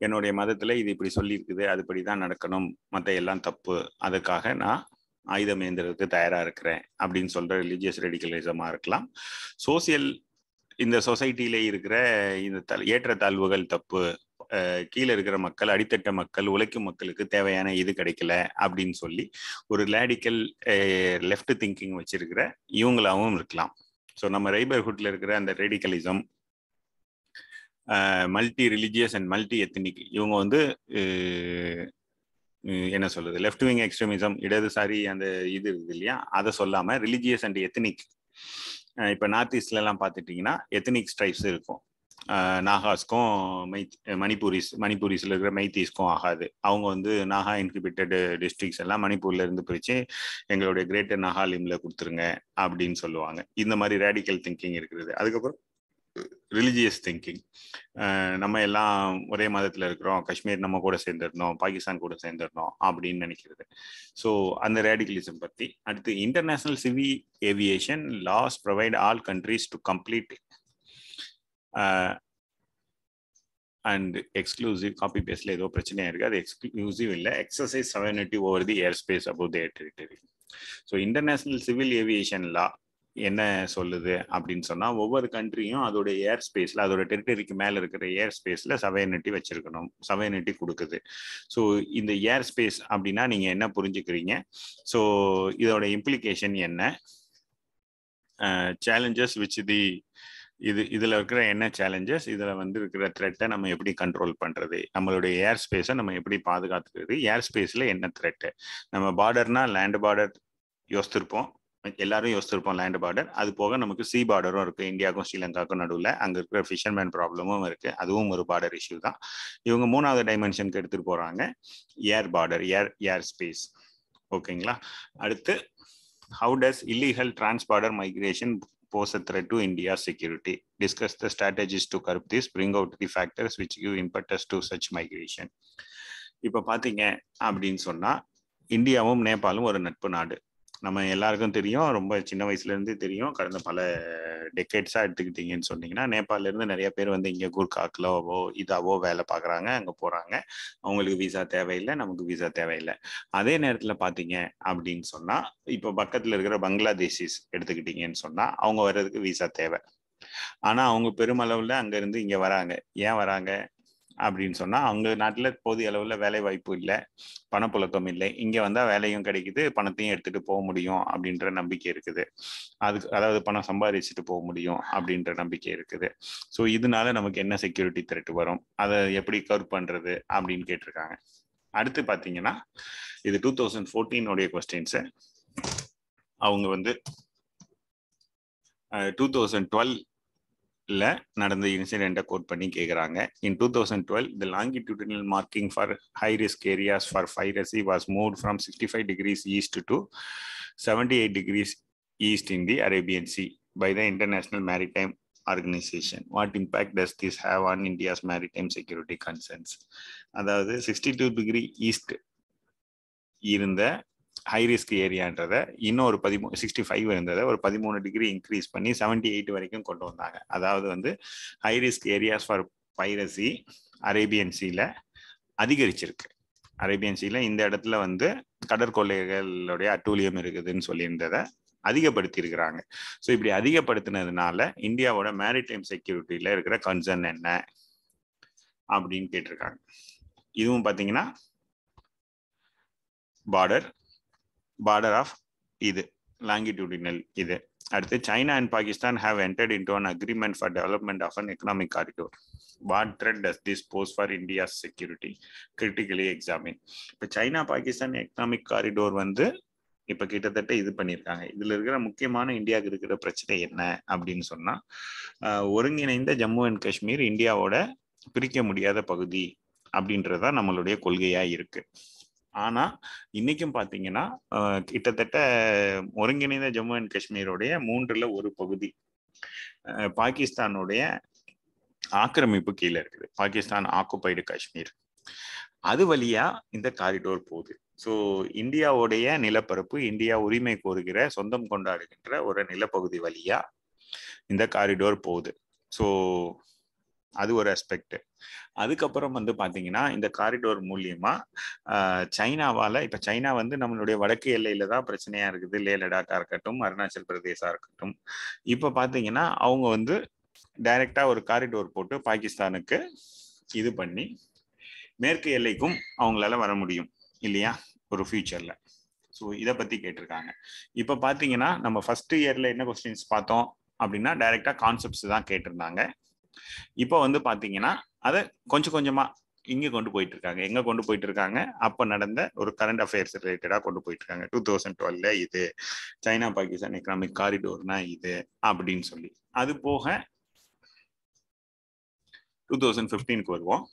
[SPEAKER 1] என்னுடைய மதத்துல இது இப்படி சொல்லியிருக்குது அதுபடி தான் நடக்கணும் மற்ற எல்லாம் தப்பு அதுக்காக நான் ஆயுதம் ஏந்திரத்துக்கு தயாரா இருக்கிறேன் அப்படின்னு சொல்ற ரிலிஜியஸ் ரெடிகலிசமா இருக்கலாம். சோசியல் இந்த சொசைட்டியில இருக்கிற இந்த தல் ஏற்றத்தாழ்வுகள் தப்பு கீழே இருக்கிற மக்கள் அடித்தட்ட மக்கள் உழைக்கும் மக்களுக்கு தேவையான இது கிடைக்கல அப்படின்னு சொல்லி ஒரு லேடிக்கல் லெஃப்ட் திங்கிங் வச்சிருக்கிற இவங்களாவும் இருக்கலாம். ஸோ நம்ம ரைபர்ஹுட்ல இருக்கிற அந்த radicalism multi religious and multi ethnic இவங்க வந்து என்ன சொல்றது? லெஃப்ட் விங் எக்ஸ்ட்ரீமிசம் இடதுசாரி அந்த இது இருக்குது இல்லையா? அதை சொல்லாம ரிலிஜியஸ் அண்ட் எத்தனிக் இப்போ நார்த் ஈஸ்ட்ல எல்லாம் பார்த்துட்டீங்கன்னா எத்தனிக் ஸ்ட்ரைப்ஸ் இருக்கும். நாகாஸ்க்கும் மை மணிப்பூரிஸ் மணிப்பூரிஸில் இருக்கிற மைத்தீஸ்க்கும் ஆகாது. அவங்க வந்து நாகா இன்ஹிபிட்டட் டிஸ்ட்ரிக்ஸ் எல்லாம் மணிப்பூர்ல இருந்து பிரிச்சு எங்களுடைய கிரேட்டர் நாகாலிம்ல கொடுத்துருங்க அப்படின்னு சொல்லுவாங்க. இந்த மாதிரி ரேடிக்கல் திங்கிங் இருக்கிறது அதுக்கப்புறம் ரிலிஜியஸ் திங்கிங் நம்ம எல்லாம் ஒரே மதத்தில் இருக்கிறோம். காஷ்மீர் நம்ம கூட சேர்ந்துடணும் பாகிஸ்தான் கூட சேர்ந்துடணும் அப்படின்னு நினைக்கிறது. ஸோ அந்த ரேடிகலிசம் பற்றி அடுத்து international civil aviation laws provide all countries to complete and exclusive copy பேஸில் ஏதோ பிரச்சனையா இருக்கு. அது எக்ஸ்க்ளூசிவ் இல்லை. Exercise sovereignty over the air space above their territory so international civil aviation law என்ன சொல்லுது அப்படின்னு சொன்னா ஒவ்வொரு கண்ட்ரியும் அதோட ஏர் ஸ்பேஸ்ல அதோட டெரிட்டரிக்கு மேல இருக்கிற ஏர் ஸ்பேஸ்ல சவையனிட்டி வச்சிருக்கணும். சவையனிட்டி கொடுக்குது. ஸோ இந்த ஏர் ஸ்பேஸ் அப்படின்னா நீங்க என்ன புரிஞ்சுக்கிறீங்க? ஸோ இதோட இம்ப்ளிகேஷன் என்ன? சேலஞ்சஸ் விச் தி இது இதுல இருக்கிற என்ன சேலஞ்சஸ் இதுல வந்து இருக்கிற த்ரெட்டை நம்ம எப்படி கண்ட்ரோல் பண்றது? நம்மளுடைய ஏர் ஸ்பேஸை நம்ம எப்படி பாதுகாத்துக்கிறது? ஏர் ஸ்பேஸ்ல என்ன த்ரெட்டு நம்ம பார்டர்னா லேண்ட் பார்டர் யோசித்திருப்போம். எல்லாரும் யோசிச்சிருப்போம் லேண்ட் பார்டர் அது போக நமக்கு சி பார்டரும் இருக்கு. இந்தியாவுக்கும் ஸ்ரீலங்காவுக்கும் நடுவில் அங்கே இருக்கிற ஃபிஷர்மேன் ப்ராப்ளமும் இருக்கு. அதுவும் ஒரு பார்டர் இஷ்யூ தான். இவங்க மூணாவது டைமென்ஷனுக்கு எடுத்துட்டு போறாங்க. ஏர் பார்டர் ஏர் ஏர் ஸ்பேஸ் ஓகேங்களா? அடுத்து how does illegal transborder migration pose a threat to India's security. Discuss the strategies to curb this, bring out the factors which give impetus to such migration. இப்போ பார்த்தீங்க அப்படின்னு சொன்னா இந்தியாவும் நேபாளும் ஒரு நட்பு நாடு. நம்ம எல்லாருக்கும் தெரியும். ரொம்ப சின்ன வயசுல இருந்து தெரியும். கடந்த பல டெக்கேட்ஸா எடுத்துக்கிட்டீங்கன்னு சொன்னீங்கன்னா நேபாளில இருந்து நிறைய பேர் வந்து இங்க குர்காக்லோவோ இதாவோ வேலை பார்க்குறாங்க. அங்க போறாங்க. அவங்களுக்கு விசா தேவையில்லை. நமக்கு விசா தேவையில்லை. அதே நேரத்துல பாத்தீங்க அப்படின்னு சொன்னா இப்போ பக்கத்துல இருக்கிற பங்களாதேஷிஸ் எடுத்துக்கிட்டீங்கன்னு சொன்னா அவங்க வர்றதுக்கு விசா தேவை. ஆனா அவங்க பெருமளவுல அங்க இருந்து இங்க வராங்க. ஏன் வராங்க? அப்படின்னு சொன்னா அவங்க நாட்டுல போதிய அளவுல வேலை வாய்ப்பு இல்லை பணப்புழக்கம் இல்லை. இங்க வந்தா வேலையும் கிடைக்குது பணத்தையும் எடுத்துட்டு போக முடியும் அப்படின்ற நம்பிக்கை இருக்குது. அதுக்கு அதாவது பணம் சம்பாதிச்சுட்டு போக முடியும் அப்படின்ற நம்பிக்கை இருக்குது. ஸோ இதனால நமக்கு என்ன செக்யூரிட்டி த்ரெட் வரும்? அதை எப்படி கவர் பண்றது அப்படின்னு கேட்டிருக்காங்க. அடுத்து பாத்தீங்கன்னா இது டூ தௌசண்ட் ஃபோர்டீனுடைய கொஸ்டின்ஸு அவங்க வந்து டூ தௌசண்ட் டுவெல் ல நடந்த இன்சிடென்ட்டை கோட் பண்ணி கேட்குறாங்க in two thousand twelve the longitudinal marking for high risk areas for piracy was move from sixty five degrees east to seventy eight degrees east in the Arabian Sea by the International Maritime Organisation what impact does this have on India's maritime security concerns அதாவது sixty two degree east இருந்த high risk ஏரியான்றத இன்னும் ஒரு sixty five இருந்ததை ஒரு பதிமூணு degree increase பண்ணி seventy eight வரைக்கும் கொண்டு வந்தாங்க. அதாவது வந்து high risk areas for piracy Arabian சீல அதிகரிச்சிருக்கு. அரேபியன் சீல இந்த இடத்துல வந்து கடற்கொள்ளைகளுடைய அட்டூழியம் இருக்குதுன்னு சொல்லியிருந்ததை அதிகப்படுத்தி இருக்கிறாங்க ஸோ இப்படி அதிகப்படுத்தினதுனால இந்தியாவோட மேரிடைம் செக்யூரிட்டியில் இருக்கிற கன்சர்ன் என்ன அப்படின்னு கேட்டிருக்காங்க. இதுவும் பார்த்தீங்கன்னா பார்டர் பார்டர் ஆஃப் இது லாங்கிடியூடினல் இது. அடுத்து China and Pakistan have entered into an agreement for development of an economic corridor what threat does this pose for India's security critically examine இப்போ சைனா பாகிஸ்தான் எக்கனாமிக் காரிடோர் வந்து இப்போ கிட்டத்தட்ட இது பண்ணியிருக்காங்க. இதில் இருக்கிற முக்கியமான இந்தியாவுக்கு இருக்கிற பிரச்சனை என்ன அப்படின்னு சொன்னால் ஒருங்கிணைந்த ஜம்மு அண்ட் காஷ்மீர் இந்தியாவோட பிரிக்க முடியாத பகுதி அப்படின்றதான் நம்மளுடைய கொள்கையாக இருக்குது ஆனா இன்னைக்கும் பாத்தீங்கன்னா கிட்டத்தட்ட ஒருங்கிணைந்த ஜம்மு அண்ட் காஷ்மீருடைய மூன்றுல ஒரு பகுதி பாகிஸ்தானுடைய ஆக்கிரமிப்பு கீழே இருக்குது. பாகிஸ்தான் ஆக்குபைடு காஷ்மீர். அது வழியா இந்த காரிடோர் போகுது. ஸோ இந்தியாவுடைய நிலப்பரப்பு இந்தியா உரிமை கோருகிற சொந்தம் கொண்டாடுகின்ற ஒரு நிலப்பகுதி வழியா இந்த காரிடோர் போகுது. ஸோ அது ஒரு அஸ்பெக்ட் அதுக்கப்புறம் வந்து பார்த்தீங்கன்னா இந்த காரிடோர் மூலியமா சைனாவால் இப்போ சைனா வந்து நம்மளுடைய வடக்கு எல்லையில தான் பிரச்சனையா இருக்குது. லே லடாக்கா இருக்கட்டும் அருணாச்சல் பிரதேசா இருக்கட்டும். இப்போ பார்த்தீங்கன்னா அவங்க வந்து டைரக்டா ஒரு காரிடோர் போட்டு பாகிஸ்தானுக்கு இது பண்ணி மேற்கு எல்லைக்கும் அவங்களால வர முடியும் இல்லையா? ஒரு ஃபியூச்சர்ல ஸோ இதை பத்தி கேட்டிருக்காங்க. இப்போ பார்த்தீங்கன்னா நம்ம ஃபர்ஸ்ட் இயர்ல என்ன கொஸ்டின்ஸ் பார்த்தோம் அப்படின்னா டைரக்டா கான்செப்ட்ஸ் தான் கேட்டிருந்தாங்க. இப்போ வந்து பாத்தீங்கன்னா அதை கொஞ்சம் கொஞ்சமா இங்கே கொண்டு போயிட்டு இருக்காங்க எங்க கொண்டு போயிட்டு இருக்காங்க அப்போ நடந்த ஒரு கரண்ட் அஃபேர்ஸ் ரிலேட்டடா கொண்டு போயிட்டு இருக்காங்க டூ தௌசண்ட் டுவெல்ல இது சைனா பாகிஸ்தான் எக்கனாமிக் காரிடோர்னா இது அப்படின்னு சொல்லி. அது போக டூ தௌசண்ட் ஃபிஃப்டீனுக்கு வருவோம்.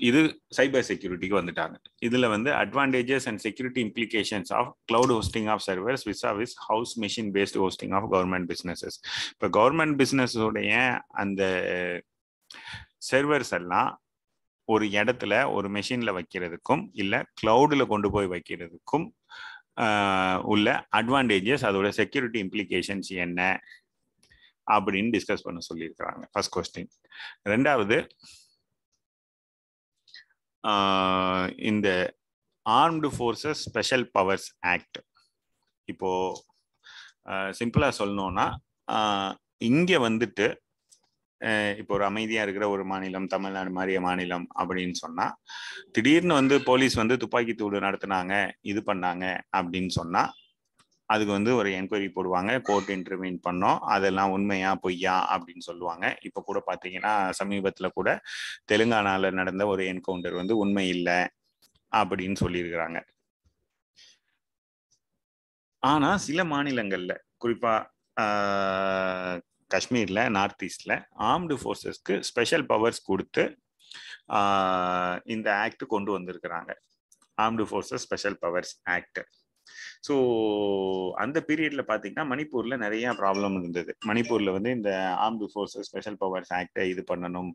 [SPEAKER 1] இது சைபர் செக்யூரிட்டிக்கு வந்துட்டாங்க. இதுல வந்து advantages and security implications of cloud hosting of servers vis of house machine based hosting of government businesses இப்போ கவர்மெண்ட் பிஸ்னஸோடைய அந்த சர்வர்ஸ் எல்லாம் ஒரு இடத்துல ஒரு மெஷினில் வைக்கிறதுக்கும் இல்லை கிளவுடில் கொண்டு போய் வைக்கிறதுக்கும் உள்ள அட்வான்டேஜஸ் அதோட செக்யூரிட்டி இம்ப்ளிகேஷன்ஸ் என்ன அப்படின்னு டிஸ்கஸ் பண்ண சொல்லியிருக்கிறாங்க. ஃபர்ஸ்ட் கொஸ்டின் ரெண்டாவது இந்த armed forces special powers act இப்போ சிம்பிளாக சொல்லணும்னா இங்கே வந்துட்டு இப்போ ஒரு அமைதியாக இருக்கிற ஒரு மாநிலம் தமிழ்நாடு மாதிரிய மாநிலம் அப்படின்னு சொன்னால் திடீர்னு வந்து போலீஸ் வந்து துப்பாக்கி தூடு நடத்தினாங்க இது பண்ணாங்க அப்படின்னு சொன்னால் அதுக்கு வந்து ஒரு என்கொயரி போடுவாங்க. கோர்ட் இன்டர்வியூன் பண்ணோம். அதெல்லாம் உண்மையா பொய்யா அப்படின்னு சொல்லுவாங்க. இப்போ கூட பார்த்தீங்கன்னா சமீபத்தில் கூட தெலுங்கானாவில் நடந்த ஒரு என்கவுண்டர் வந்து உண்மை இல்லை அப்படின்னு சொல்லியிருக்கிறாங்க. ஆனால் சில மாநிலங்களில் குறிப்பாக காஷ்மீரில் நார்த் ஈஸ்டில் ஆர்ம்டு ஃபோர்ஸஸ்க்கு ஸ்பெஷல் பவர்ஸ் கொடுத்து இந்த ஆக்ட் கொண்டு வந்திருக்கிறாங்க. Armed forces special powers act. So அந்த பீரியட்ல பார்த்தீங்கன்னா மணிப்பூர்ல நிறைய ப்ராப்ளம் இருந்தது. மணிப்பூர்ல வந்து இந்த ஆர்ம்டு ஃபோர்ஸஸ் ஸ்பெஷல் பவர்ஸ் ஆக்டை இது பண்ணணும்.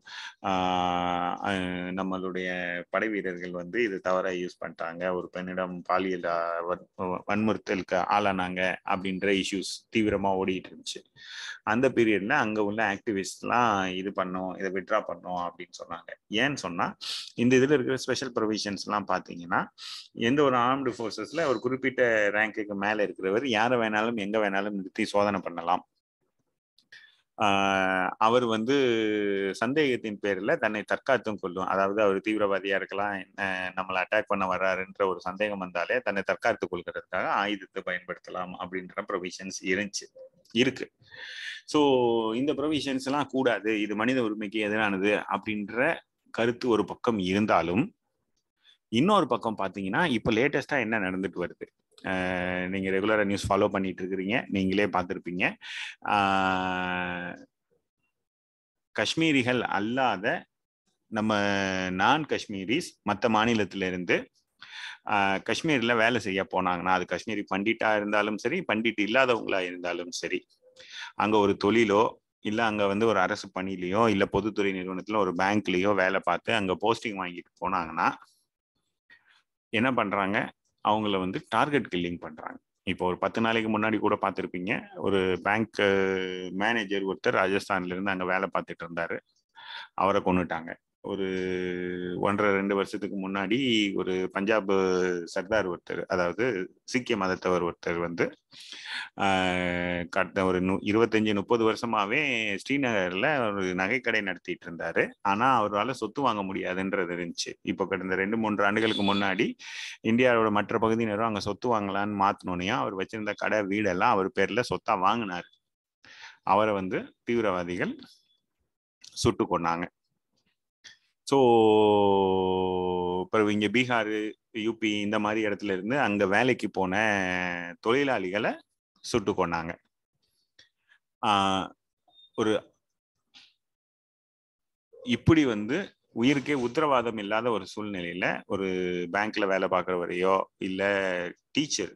[SPEAKER 1] நம்மளுடைய படை வீரர்கள் வந்து இது தவற யூஸ் பண்ணிட்டாங்க. ஒரு பெண்ணிடம் பாலியல் வன்முறுத்தலுக்கு ஆளானாங்க அப்படின்ற இஷ்யூஸ் தீவிரமா ஓடிட்டு இருந்துச்சு. அந்த பீரியட்ல அங்க உள்ள ஆக்டிவிஸ்ட்லாம் இது பண்ணோம் இதை விட்ரா பண்ணோம் அப்படின்னு சொன்னாங்க. ஏன்னு சொன்னா இந்த இதுல இருக்கிற ஸ்பெஷல் ப்ரொவிஷன்ஸ் எல்லாம் பாத்தீங்கன்னா எந்த ஒரு ஆர்ம்டு ஃபோர்ஸஸ்ல ஒரு குறிப்பிட்ட ரேங்குக்கு மேல இருக்கிறவர் யாரை வேணாலும் எங்க வேணாலும் நிறுத்தி சோதனை பண்ணலாம். அவர் வந்து சந்தேகத்தின் பேரில் தன்னை தற்காத்தும் கொள்ளும். அதாவது அவர் தீவிரவாதியா இருக்கலாம் நம்மளை அட்டாக் பண்ண வர்றாருன்ற ஒரு சந்தேகம் வந்தாலே தன்னை தற்காத்து கொள்கிறதுக்காக ஆயுதத்தை பயன்படுத்தலாம் அப்படின்ற ப்ரொவிஷன்ஸ் இருந்துச்சு இருக்கு. ஸோ இந்த ப்ரொவிஷன்ஸ் எல்லாம் கூடாது இது மனித உரிமைக்கு எதிரானது அப்படின்ற கருத்து ஒரு பக்கம் இருந்தாலும் இன்னொரு பக்கம் பார்த்தீங்கன்னா இப்போ லேட்டஸ்டா என்ன நடந்துட்டு வருது? நீங்கள் ரெகுலராக நியூஸ் ஃபாலோ பண்ணிட்டு இருக்கிறீங்க நீங்களே பார்த்துருப்பீங்க. காஷ்மீரிகள் அல்லாத நம்ம நான் காஷ்மீரிஸ் மற்ற மாநிலத்திலிருந்து காஷ்மீரில் வேலை செய்ய போனாங்கன்னா அது காஷ்மீரி பண்டிட்டா இருந்தாலும் சரி பண்டிட் இல்லாதவங்களா இருந்தாலும் சரி அங்கே ஒரு தொழிலோ இல்லை அங்கே வந்து ஒரு அரசு பணியிலையோ இல்லை பொதுத்துறை நிறுவனத்தில் ஒரு பேங்க்லேயோ வேலை பார்த்து அங்கே போஸ்டிங் வாங்கிட்டு போனாங்கன்னா என்ன பண்ணுறாங்க அவங்கள வந்து டார்கெட் கில்லிங் பண்றாங்க. இப்போ ஒரு பத்து நாளைக்கு முன்னாடி கூட பார்த்துருப்பீங்க ஒரு பேங்க் மேனேஜர் ஒருத்தர் ராஜஸ்தான்ல இருந்து அங்க வேலை பார்த்துட்டு இருந்தாரு. அவரை கொண்டுட்டாங்க ஒரு ஒன்றரை ரெண்டு வருஷத்துக்கு முன்னாடி ஒரு பஞ்சாப் சர்தார் ஒருத்தர் அதாவது சீக்கிய மதத்தவர் ஒருத்தர் வந்து கடந்த ஒரு நு இருபத்தஞ்சி முப்பது வருஷமாவே ஸ்ரீநகர்ல ஒரு நகைக்கடை நடத்திட்டு இருந்தாரு ஆனா அவரால் சொத்து வாங்க முடியாதுன்றது இருந்துச்சு. இப்போ கடந்த ரெண்டு மூன்று ஆண்டுகளுக்கு முன்னாடி இந்தியாவோட மற்ற பகுதியினரும் அங்கே சொத்து வாங்கலான்னு மாத்தினோனையா அவர் வச்சிருந்த கடை வீடெல்லாம் அவர் பேர்ல சொத்தா வாங்கினார். அவரை வந்து தீவிரவாதிகள் சுட்டு கொண்டாங்க ஸோ பிறகு இங்கே பீகார் யூபி இந்த மாதிரி இடத்துல இருந்து அங்கே வேலைக்கு போன தொழிலாளிகளை சுட்டு கொண்டாங்க ஒரு இப்படி வந்து உயிருக்கே உத்தரவாதம் இல்லாத ஒரு சூழ்நிலையில ஒரு பேங்க்ல வேலை பார்க்குறவரையோ இல்லை டீச்சர்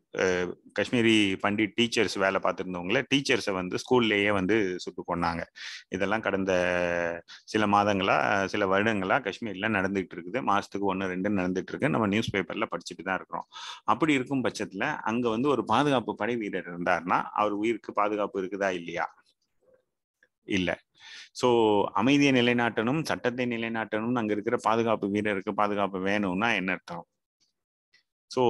[SPEAKER 1] காஷ்மீரி பண்டிட் டீச்சர்ஸ் வேலை பார்த்துருந்தவங்கள டீச்சர்ஸை வந்து ஸ்கூல்லேயே வந்து சுட்டு கொண்டாங்க இதெல்லாம் கடந்த சில மாதங்களா சில வருடங்களா காஷ்மீர்ல நடந்துகிட்டு இருக்குது. மாசத்துக்கு ஒன்று ரெண்டு நடந்துட்டு இருக்கு. நம்ம நியூஸ் பேப்பர்ல படிச்சுட்டு தான் இருக்கிறோம். அப்படி இருக்கும் பட்சத்துல அங்க வந்து ஒரு பாதுகாப்பு படை வீரர் இருந்தாருன்னா அவர் உயிருக்கு பாதுகாப்பு இருக்குதா இல்லையா? இல்லை. ஸோ அமைதியை நிலைநாட்டணும் சட்டத்தை நிலைநாட்டணும் அங்கே இருக்கிற பாதுகாப்பு வீரருக்கு பாதுகாப்பு வேணும்னா என்ன அர்த்தம்? ஸோ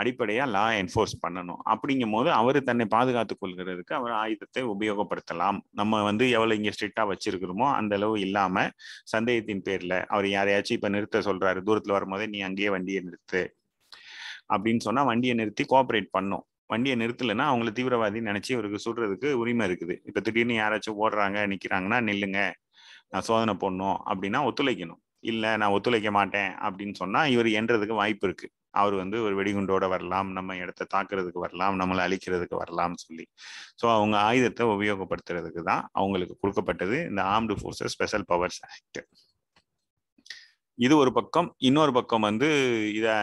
[SPEAKER 1] அடிப்படையாக லா என்ஃபோர்ஸ் பண்ணணும். அப்படிங்கும் போது அவர் தன்னை பாதுகாத்து கொள்கிறதுக்கு அவர் ஆயுதத்தை உபயோகப்படுத்தலாம். நம்ம வந்து எவ்வளோ இங்கே ஸ்ட்ரிக்டாக வச்சிருக்கிறோமோ அந்த அளவு இல்லாமல் சந்தேகத்தின் பேரில் அவர் யாரையாச்சும் இப்போ நிறுத்த சொல்கிறாரு தூரத்தில் வரும்போதே நீ அங்கேயே வண்டியை நிறுத்து அப்படின்னு சொன்னால் வண்டியை நிறுத்தி கோஆப்ரேட் பண்ணும். வண்டியை நிறுத்தலைன்னா அவங்கள தீவிரவாதி நினச்சி இவருக்கு சுடுறதுக்கு உரிமை இருக்குது. இப்போ திடீர்னு யாராச்சும் ஓடுறாங்க நிற்கிறாங்கன்னா நில்லுங்க நான் சோதனை போடணும் அப்படின்னா ஒத்துழைக்கணும். இல்லை நான் ஒத்துழைக்க மாட்டேன் அப்படின்னு சொன்னால் இவர் என்றதுக்கு வாய்ப்பு இருக்கு. அவர் வந்து ஒரு வெடிகுண்டோட வரலாம் நம்ம இடத்த தாக்குறதுக்கு வரலாம் நம்மளை அழிக்கிறதுக்கு வரலாம்னு சொல்லி. ஸோ அவங்க ஆயுதத்தை உபயோகப்படுத்துறதுக்கு தான் அவங்களுக்கு கொடுக்கப்பட்டது இந்த armed forces special powers act இது ஒரு பக்கம் இன்னொரு பக்கம் வந்து இதை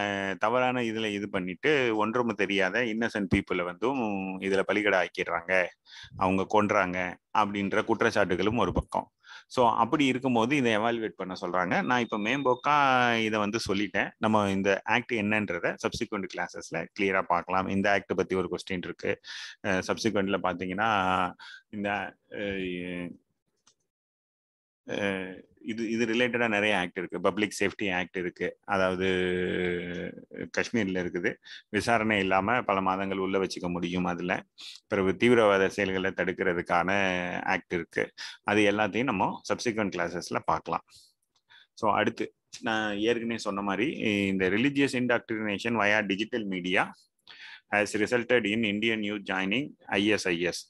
[SPEAKER 1] தவறான இதில் இது பண்ணிட்டு ஒன்றும் தெரியாத இன்னசென்ட் பீப்புளை வந்து இதில் பலிகடை ஆக்கிடுறாங்க. அவங்க கொன்றாங்க அப்படின்ற குற்றச்சாட்டுகளும் ஒரு பக்கம். ஸோ அப்படி இருக்கும்போது இதை எவால்வேட் பண்ண சொல்கிறாங்க நான் இப்போ மேம்போக்கா இதை வந்து சொல்லிட்டேன். நம்ம இந்த ஆக்ட் என்னன்றதை சப்சிக்வெண்ட் கிளாஸஸில் கிளியராக பார்க்கலாம். இந்த ஆக்ட் பற்றி ஒரு கொஸ்டின் இருக்குது சப்சிக்வெண்ட்டில் பார்த்தீங்கன்னா இந்த இது இது ரிலேட்டடாக நிறைய ஆக்ட் இருக்கு. பப்ளிக் சேஃப்டி ஆக்ட் இருக்கு. அதாவது காஷ்மீர்ல இருக்குது. விசாரணை இல்லாம பல மாதங்கள் உள்ள வச்சுக்க முடியும் அதுல. பிறகு தீவிரவாத செயல்களை தடுக்கிறதுக்கான ஆக்ட் இருக்கு. அது எல்லாத்தையும் நம்ம சப்சிக்வெண்ட் கிளாஸஸ்ல பார்க்கலாம். ஸோ அடுத்து நான் ஏற்கனவே சொன்ன மாதிரி இந்த religious indoctrination via digital media has resulted in Indian new joining ISIS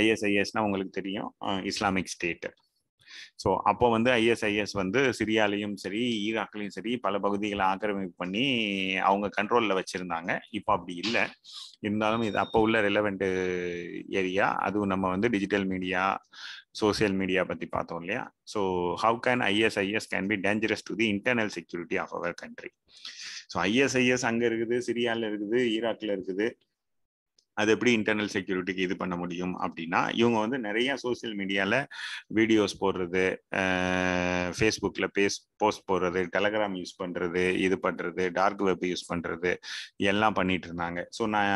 [SPEAKER 1] ஐஎஸ்ஐஎஸ்னா உங்களுக்கு தெரியும் இஸ்லாமிக் ஸ்டேட்டு ஸோ அப்போ வந்து ஐஎஸ்ஐஎஸ் வந்து சிரியாலையும் சரி ஈராக்லையும் சரி பல பகுதிகளை ஆக்கிரமிப்பு பண்ணி அவங்க கண்ட்ரோலில் வச்சுருந்தாங்க. இப்போ அப்படி இல்லை. இருந்தாலும் இது அப்போ உள்ள ரிலவெண்ட் ஏரியா அதுவும் நம்ம வந்து டிஜிட்டல் மீடியா சோசியல் மீடியா பற்றி பார்த்தோம் இல்லையா? So how can ISIS can be dangerous to the internal security of our country so ISIS அங்கே இருக்குது சிரியாவில் இருக்குது ஈராக்கில் இருக்குது. அது எப்படி இன்டர்னல் செக்யூரிட்டிக்கு இது பண்ண முடியும் அப்படின்னா இவங்க வந்து நிறைய சோசியல் மீடியாவில் வீடியோஸ் போடுறது ஃபேஸ்புக்கில் பேஸ் போஸ்ட் போடுறது டெலகிராம் யூஸ் பண்ணுறது இது பண்ணுறது டார்க் வெப் யூஸ் பண்ணுறது எல்லாம் பண்ணிட்டு இருந்தாங்க. ஸோ நான்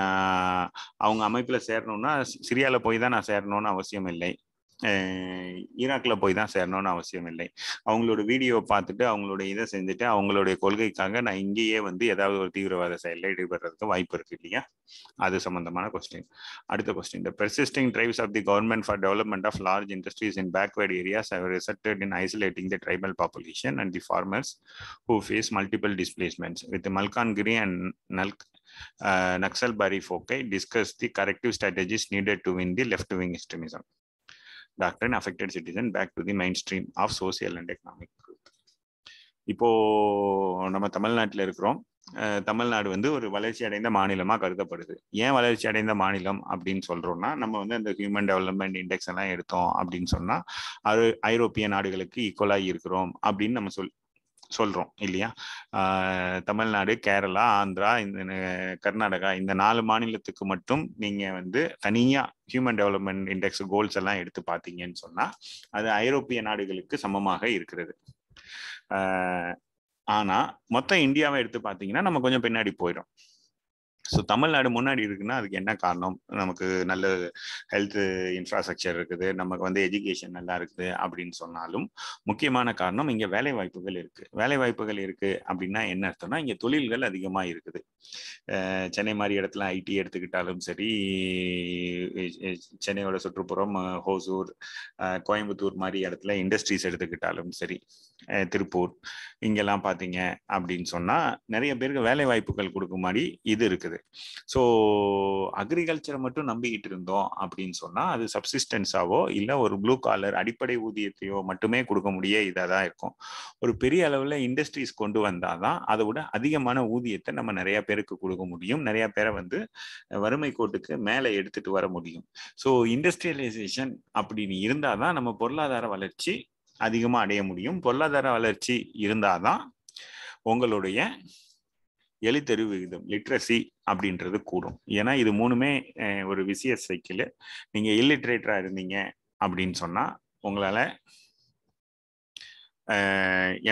[SPEAKER 1] அவங்க அமைப்பில் சேரணும்னா சிரியாவில் போய் தான் நான் சேரணும்னு அவசியம் இல்லை. ஈராக்கில் போய் தான் சேரணும்னு அவசியம் இல்லை. அவங்களோட வீடியோ பார்த்துட்டு அவங்களோட இதை செஞ்சுட்டு அவங்களுடைய கொள்கைக்காக நான் இங்கேயே வந்து ஏதாவது ஒரு தீவிரவாத செயலில் ஈடுபடுறதுக்கு வாய்ப்பு இருக்கு இல்லையா? அது சம்பந்தமான கொஸ்டின் அடுத்த question the persisting drives of the government for development of large industries in backward areas have resulted in isolating the tribal population and the farmers who face multiple displacements with Malkangiri and நல்க் uh, Naxal Bari Fokai discussed the corrective strategies needed to win the left wing extremism. Doctrine affected citizen back to the mainstream of social and economic இப்போ நம்ம தமிழ்நாட்டில் இருக்கிறோம். தமிழ்நாடு வந்து ஒரு வளர்ச்சி அடைந்த மாநிலமாக கருதப்படுது. ஏன் வளர்ச்சி அடைந்த மாநிலம் அப்படின்னு சொல்கிறோன்னா நம்ம வந்து அந்த ஹியூமன் டெவலப்மெண்ட் இண்டெக்ஸ் எல்லாம் எடுத்தோம் அப்படின்னு சொன்னால் அது ஐரோப்பிய நாடுகளுக்கு ஈக்குவலாக இருக்கிறோம் அப்படின்னு நம்ம சொல் சொல்றோம் இல்லையா? தமிழ்நாடு கேரளா ஆந்திரா இந்த கர்நாடகா இந்த நாலு மாநிலத்துக்கு மட்டும் நீங்க வந்து தனியா ஹியூமன் டெவலப்மெண்ட் இண்டெக்ஸ் கோல்ஸ் எல்லாம் எடுத்து பார்த்தீங்கன்னு சொன்னா அது ஐரோப்பிய நாடுகளுக்கு சமமாக இருக்கிறது. ஆனா மொத்த இந்தியாவை எடுத்து பார்த்தீங்கன்னா நம்ம கொஞ்சம் பின்னாடி போயிடும். ஸோ தமிழ்நாடு முன்னாடி இருக்குன்னா அதுக்கு என்ன காரணம்? நமக்கு நல்ல ஹெல்த் இன்ஃப்ராஸ்ட்ரக்சர் இருக்குது நமக்கு வந்து எஜுகேஷன் நல்லா இருக்குது அப்படின்னு சொன்னாலும் முக்கியமான காரணம் இங்கே வேலை வாய்ப்புகள் இருக்கு. வேலை வாய்ப்புகள் இருக்கு அப்படின்னா என்ன அர்த்தம்னா இங்கே தொழில்கள் அதிகமாக இருக்குது. சென்னை மாதிரி இடத்துல ஐடி எடுத்துக்கிட்டாலும் சரி சென்னையோட சுற்றுப்புறம் ஹோசூர் கோயம்புத்தூர் மாதிரி இடத்துல இண்டஸ்ட்ரீஸ் எடுத்துக்கிட்டாலும் சரி திருப்பூர் இங்கெல்லாம் பார்த்தீங்க அப்படின்னு சொன்னால் நிறைய பேருக்கு வேலை வாய்ப்புகள் கொடுக்கும் மாதிரி இது இருக்குது. ஸோ அக்ரிகல்ச்சரை மட்டும் நம்பிக்கிட்டு இருந்தோம் அப்படின்னு சொன்னால் அது சப்சிஸ்டன்ஸாவோ இல்லை ஒரு ப்ளூ காலர் அடிப்படை ஊதியத்தையோ மட்டுமே கொடுக்க முடிய இதாக தான் இருக்கும். ஒரு பெரிய அளவில் இண்டஸ்ட்ரீஸ் கொண்டு வந்தால் தான் அதை விட அதிகமான ஊதியத்தை நம்ம நிறைய பேருக்கு கொடுக்க முடியும். நிறைய பேரை வந்து வறுமை கோட்டுக்கு மேலே எடுத்துட்டு வர முடியும். ஸோ இண்டஸ்ட்ரியலைசேஷன் அப்படின்னு இருந்தால் தான் நம்ம பொருளாதார வளர்ச்சி அதிகமாக அடைய முடியும். பொருளாதார வளர்ச்சி இருந்தால் தான் உங்களுடைய எழுத்தறிவு விகிதம் லிட்ரஸி அப்படின்றது கூடும். ஏன்னா இது மூணுமே ஒரு விசிய சைக்கிள். நீங்கள் இல்லிட்ரேட்டராக இருந்தீங்க அப்படின்னு சொன்னால் உங்களால்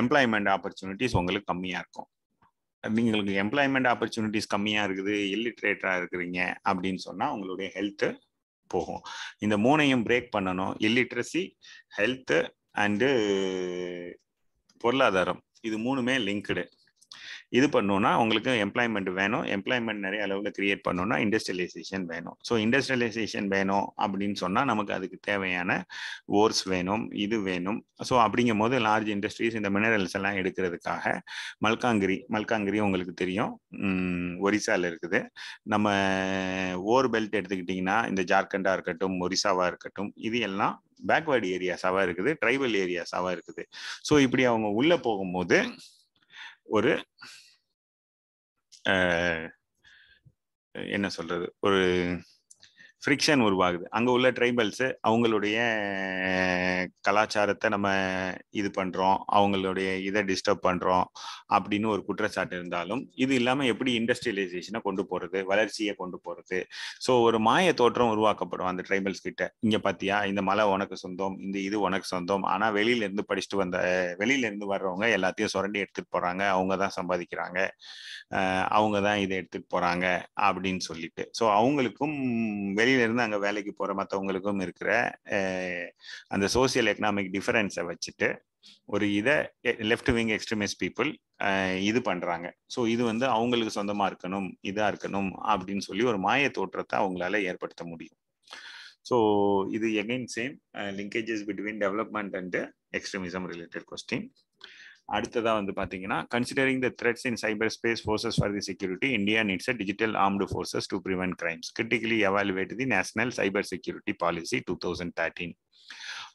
[SPEAKER 1] எம்ப்ளாய்மெண்ட் ஆப்பர்ச்சுனிட்டிஸ் உங்களுக்கு கம்மியாக இருக்கும். நீங்களுக்கு எம்ப்ளாய்மெண்ட் ஆப்பர்ச்சுனிட்டிஸ் கம்மியாக இருக்குது இல்லிட்ரேட்டராக இருக்கிறீங்க அப்படின்னு சொன்னால் உங்களுடைய ஹெல்த்து போகும். இந்த மூணையும் பிரேக் பண்ணணும். இல்லிட்ரஸி ஹெல்த்து அண்டு பொருளாதாரம். இது மூணுமே லிங்க்டு. இது பண்ணோம்னா உங்களுக்கு எம்ப்ளாய்மெண்ட் வேணும். எம்ப்ளாய்மெண்ட் நிறைய அளவில் கிரியேட் பண்ணோம்னா இண்டஸ்ட்ரியலைசேஷன் வேணும். ஸோ இண்டஸ்ட்ரியலைசேஷன் வேணும் அப்படின்னு சொன்னால் நமக்கு அதுக்கு தேவையான ஓர்ஸ் வேணும் இது வேணும். ஸோ அப்படிங்கும் போது லார்ஜ் இண்டஸ்ட்ரீஸ் இந்த மினரல்ஸ் எல்லாம் எடுக்கிறதுக்காக மல்காங்கிரி மல்காங்கிரி உங்களுக்கு தெரியும். ஒரிசாவில் இருக்குது. நம்ம ஓர் பெல்ட் எடுத்துக்கிட்டிங்கன்னா இந்த ஜார்க்கண்டாக இருக்கட்டும் ஒரிசாவாக இருக்கட்டும் இது எல்லாம் பேக்வேர்டு ஏரியாஸாவாக இருக்குது ட்ரைபல் ஏரியாஸாவாக இருக்குது. ஸோ இப்படி அவங்க உள்ளே போகும்போது ஒரு என்ன சொல்றது? ஒரு ஃப்ரிக்ஷன் உருவாகுது. அங்கே உள்ள ட்ரைபல்ஸு அவங்களுடைய கலாச்சாரத்தை நம்ம இது பண்ணுறோம் அவங்களுடைய இதை டிஸ்டர்ப் பண்ணுறோம் அப்படின்னு ஒரு குற்றச்சாட்டு இருந்தாலும் இது இல்லாமல் எப்படி இண்டஸ்ட்ரியலைசேஷனை கொண்டு போகிறது வளர்ச்சியை கொண்டு போகிறது ஸோ ஒரு மாய தோற்றம் உருவாக்கப்படும் அந்த ட்ரைபல்ஸ் கிட்ட. இங்கே பார்த்தியா இந்த மலை உனக்கு சொந்தம் இந்த இது உனக்கு சொந்தம். ஆனால் வெளியிலேருந்து படிச்சுட்டு வந்த வெளியிலேருந்து வர்றவங்க எல்லாத்தையும் சுரண்டி எடுத்துகிட்டு போகிறாங்க அவங்க தான் சம்பாதிக்கிறாங்க. அவங்க தான் இதை எடுத்துகிட்டு போகிறாங்க அப்படின்னு சொல்லிட்டு. ஸோ அவங்களுக்கும் வெளியில இருந்து அங்கே வேலைக்கு போகிற மற்றவங்களுக்கும் இருக்கிற அந்த சோசியல் எக்கனாமிக் டிஃபரன்ஸை வச்சுட்டு ஒரு இதை லெஃப்ட் விங் எக்ஸ்ட்ரீமிஸ்ட் பீப்புள் இது பண்ணுறாங்க ஸோ இது வந்து அவங்களுக்கு சொந்தமாக இருக்கணும் இதாக இருக்கணும் அப்படின்னு சொல்லி ஒரு மாய தோற்றத்தை அவங்களால ஏற்படுத்த முடியும். ஸோ இது again same linkages between development and extremism related question அடுத்ததா வந்து பாத்தீங்கன்னா considering the threats in cyberspace forces for the security India needs a digital armed forces to prevent crimes critically evaluate the national cyber security policy two thousand thirteen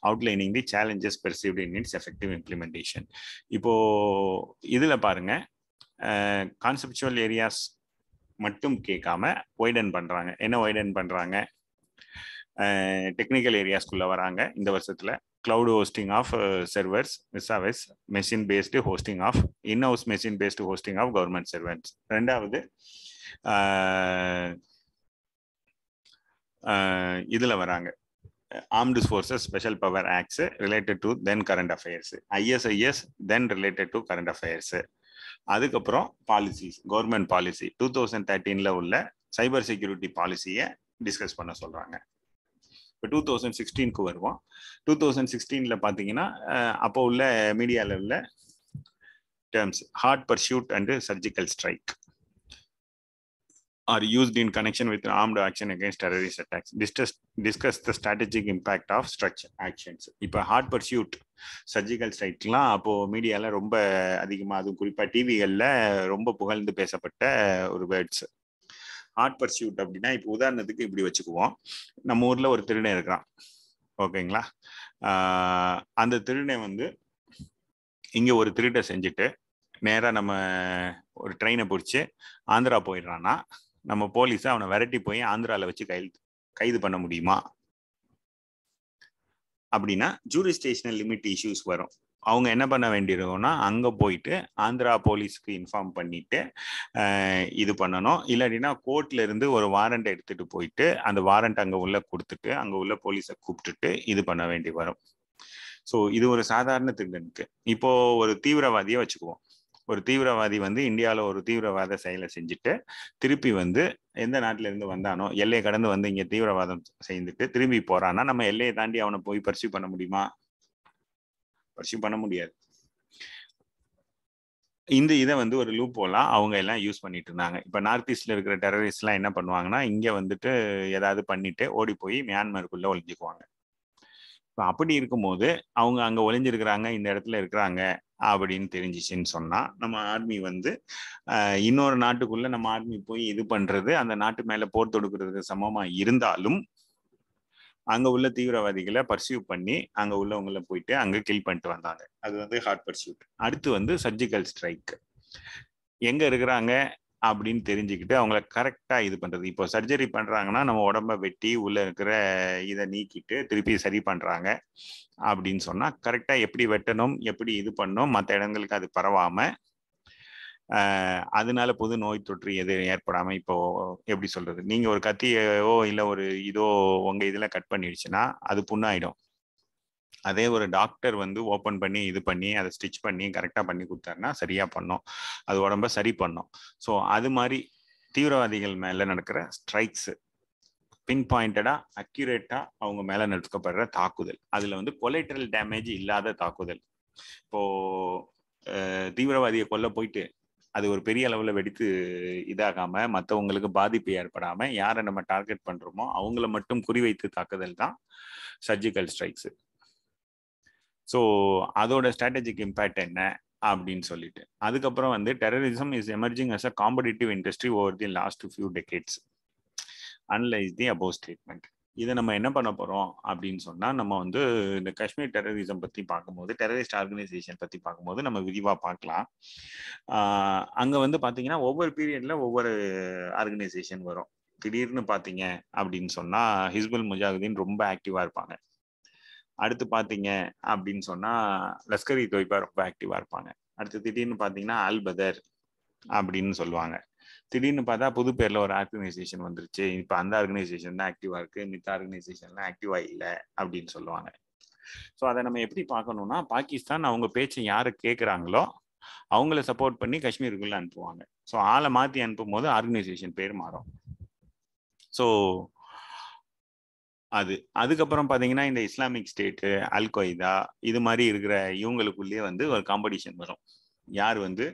[SPEAKER 1] outlining the challenges perceived in its effective implementation இப்போ இதுல பாருங்க conceptual areas மட்டும் கேட்காம ஒய்டன் பண்றாங்க. என்ன ஒய்டன் பண்றாங்க? Technical ஏரியாஸ்குள்ள வராங்க. இந்த வருஷத்துல cloud hosting of servers மிஸ்ஸாவெஸ் machine based hosting of in house machine based hosting of government servants ரெண்டாவது இதில் வராங்க. Armed forces special power acts related to then current affairs ISIS then related to current affairs அதுக்கப்புறம் policies government policy two thousand தேர்ட்டீனில் உள்ள cyber security பாலிசியை discuss பண்ண சொல்கிறாங்க இப்போ two thousand சிக்ஸ்டீனுக்கு வருவோம். டூ தௌசண்ட் சிக்ஸ்டீனில் பார்த்தீங்கன்னா அப்போ உள்ள மீடியாவில் உள்ள terms hot pursuit and surgical strike are used in connection with armed action against terrorist attacks Discuss, discuss the strategic impact of structure actions இப்போ ஹார்ட் பர்சியூட் சர்ஜிக்கல் ஸ்ட்ரைக்லாம் அப்போது மீடியாவில் ரொம்ப அதிகமாக அதுவும் குறிப்பாக டிவிகளில் ரொம்ப புகழ்ந்து பேசப்பட்ட ஒரு வேர்ட்ஸ் ஹார்ட் பர்சியூட் அப்படின்னா இப்போ உதாரணத்துக்கு இப்படி வச்சுக்குவோம். நம்ம ஊர்ல ஒரு திருடன் இருக்கிறான். ஓகேங்களா? அந்த திருடனை வந்து இங்கே ஒரு திருட்டை செஞ்சுட்டு நேராக நம்ம ஒரு ட்ரெயினை பிடிச்சி ஆந்திரா போயிடுறான்னா நம்ம போலீஸை அவனை விரட்டி போய் ஆந்திராவில் வச்சு கைது கைது பண்ண முடியுமா? அப்படின்னா ஜூரிஸ்டேஷனல் லிமிட் இஷ்யூஸ் வரும். அவங்க என்ன பண்ண வேண்டியிருக்கும்னா அங்கே போயிட்டு ஆந்திரா போலீஸ்க்கு இன்ஃபார்ம் பண்ணிட்டு இது பண்ணணும். இல்லாட்டினா கோர்ட்ல இருந்து ஒரு வாரண்ட் எடுத்துட்டு போயிட்டு அந்த வாரண்ட் அங்கே உள்ள கொடுத்துட்டு அங்கே உள்ள போலீஸை கூப்பிட்டுட்டு இது பண்ண வேண்டி வரும். ஸோ இது ஒரு சாதாரண திருடனுக்கு. இப்போ ஒரு தீவிரவாதியை வச்சுக்குவோம். ஒரு தீவிரவாதி வந்து இந்தியாவில் ஒரு தீவிரவாத செயலை செஞ்சுட்டு திருப்பி வந்து எந்த நாட்டில இருந்து வந்தானோ எல்லையை கடந்து வந்து இங்கே தீவிரவாதம் செய்துட்டு திரும்பி போறான்னா நம்ம எல்லையை தாண்டி அவனை போய் பர்சியூ பண்ண முடியுமா? பர்சியூ பண்ண முடியாது. இந்த இதை வந்து ஒரு லூப் போலாம் அவங்க எல்லாம் யூஸ் பண்ணிட்டு இருந்தாங்க. இப்போ நார்த் ஈஸ்ட்ல இருக்கிற டெரரிஸ்ட்லாம் என்ன பண்ணுவாங்கன்னா இங்கே வந்துட்டு ஏதாவது பண்ணிட்டு ஓடி போய் மியான்மருக்குள்ள ஒழிஞ்சுக்குவாங்க இப்போ அப்படி இருக்கும்போது அவங்க அங்க ஒளிஞ்சிருக்கிறாங்க இந்த இடத்துல இருக்கிறாங்க அப்படின்னு தெரிஞ்சிச்சுன்னு சொன்னா நம்ம ஆர்மி வந்து இன்னொரு நாட்டுக்குள்ள நம்ம ஆர்மி போய் இது பண்றது அந்த நாட்டு மேல போர் தொடுக்கிறதுக்கு சமமா இருந்தாலும் அங்க உள்ள தீவிரவாதிகளை பர்சியூ பண்ணி அங்க உள்ளவங்கள போயிட்டு அங்க கில் பண்ணிட்டு வந்தாங்க. அது வந்து ஹார்ட் பர்சியூட் அடுத்து வந்து சர்ஜிக்கல் ஸ்ட்ரைக் எங்க இருக்கிறாங்க? அப்படின்னு தெரிஞ்சுக்கிட்டு அவங்கள கரெக்டாக இது பண்ணுறது இப்போ சர்ஜரி பண்ணுறாங்கன்னா நம்ம உடம்ப வெட்டி உள்ளே இருக்கிற இதை நீக்கிட்டு திருப்பி சரி பண்ணுறாங்க அப்படின்னு சொன்னால் கரெக்டாக எப்படி வெட்டணும் எப்படி இது பண்ணணும் மற்ற இடங்களுக்கு அது பரவாமல் அதனால புது நோய் தொற்று எது ஏற்படாமல் இப்போ எப்படி சொல்கிறது நீங்கள் ஒரு கத்தியோ இல்லை ஒரு இதோ உங்கள் இதில் கட் பண்ணிடுச்சுன்னா அது புண்ணாயிடும். அதே ஒரு டாக்டர் வந்து ஓப்பன் பண்ணி இது பண்ணி அதை ஸ்டிச் பண்ணி கரெக்டாக பண்ணி கொடுத்தாருன்னா சரியாக பண்ணும். அது உடம்ப சரி பண்ணும். ஸோ அது மாதிரி தீவிரவாதிகள் மேலே நடக்கிற ஸ்ட்ரைக்ஸ் பின் பாயிண்டடாக அக்யூரேட்டாக அவங்க மேலே நடக்கப்படுற தாக்குதல். அதில் வந்து கொலைட்ரல் டேமேஜ் இல்லாத தாக்குதல். இப்போ தீவிரவாதியை கொல்ல போயிட்டு அது ஒரு பெரிய அளவில் வெடித்து இதாகாமல் மற்றவங்களுக்கு பாதிப்பு ஏற்படாமல் யாரை நம்ம டார்கெட் பண்ணுறோமோ அவங்கள மட்டும் குறிவைத்து தாக்குதல் தான் சர்ஜிக்கல் ஸ்ட்ரைக்ஸு ஸோ அதோட ஸ்ட்ராட்டஜிக் இம்பேக்ட் என்ன அப்படின்னு சொல்லிட்டு. அதுக்கப்புறம் வந்து terrorism is emerging as a competitive industry over the last few decades analyse the above statement இதை நம்ம என்ன பண்ண போகிறோம் அப்படின்னு சொன்னால் நம்ம வந்து இந்த காஷ்மீர் டெரரிசம் பற்றி பார்க்கும்போது டெரரிஸ்ட் ஆர்கனைசேஷன் பற்றி பார்க்கும்போது நம்ம விரிவாக பார்க்கலாம். அங்கே வந்து பார்த்தீங்கன்னா ஒவ்வொரு பீரியடில் ஒவ்வொரு ஆர்கனைசேஷன் வரும். திடீர்னு பார்த்தீங்க அப்படின்னு சொன்னால் ஹிஸ்புல் முஜாஹுதீன் ரொம்ப ஆக்டிவாக இருப்பாங்க. அடுத்து பார்த்தீங்க அப்படின்னு சொன்னா லஷ்கர் இ தொய்பா ரொம்ப ஆக்டிவா இருப்பாங்க. அடுத்து திடீர்னு பார்த்தீங்கன்னா அல்பதர் அப்படின்னு சொல்லுவாங்க. திடீர்னு பார்த்தா புது பேர்ல ஒரு ஆர்கனைசேஷன் வந்துருச்சு. இப்போ அந்த ஆர்கனைசேஷன் தான் ஆக்டிவா இருக்கு. மித்த ஆர்கனைசேஷன்லாம் ஆக்டிவா இல்லை அப்படின்னு சொல்லுவாங்க. ஸோ அதை நம்ம எப்படி பார்க்கணும்னா பாகிஸ்தான் அவங்க பேச்சை யாரு கேட்குறாங்களோ அவங்கள சப்போர்ட் பண்ணி காஷ்மீருக்குள்ள அனுப்புவாங்க. ஸோ ஆளை மாற்றி அனுப்பும் போது ஆர்கனைசேஷன் பேர் மாறும். ஸோ அது அதுக்கப்புறம் பார்த்தீங்கன்னா இந்த இஸ்லாமிக் ஸ்டேட்டு அல் கொய்தா இது மாதிரி இருக்கிற இவங்களுக்குள்ளேயே வந்து ஒரு காம்படிஷன் வரும். யார் வந்து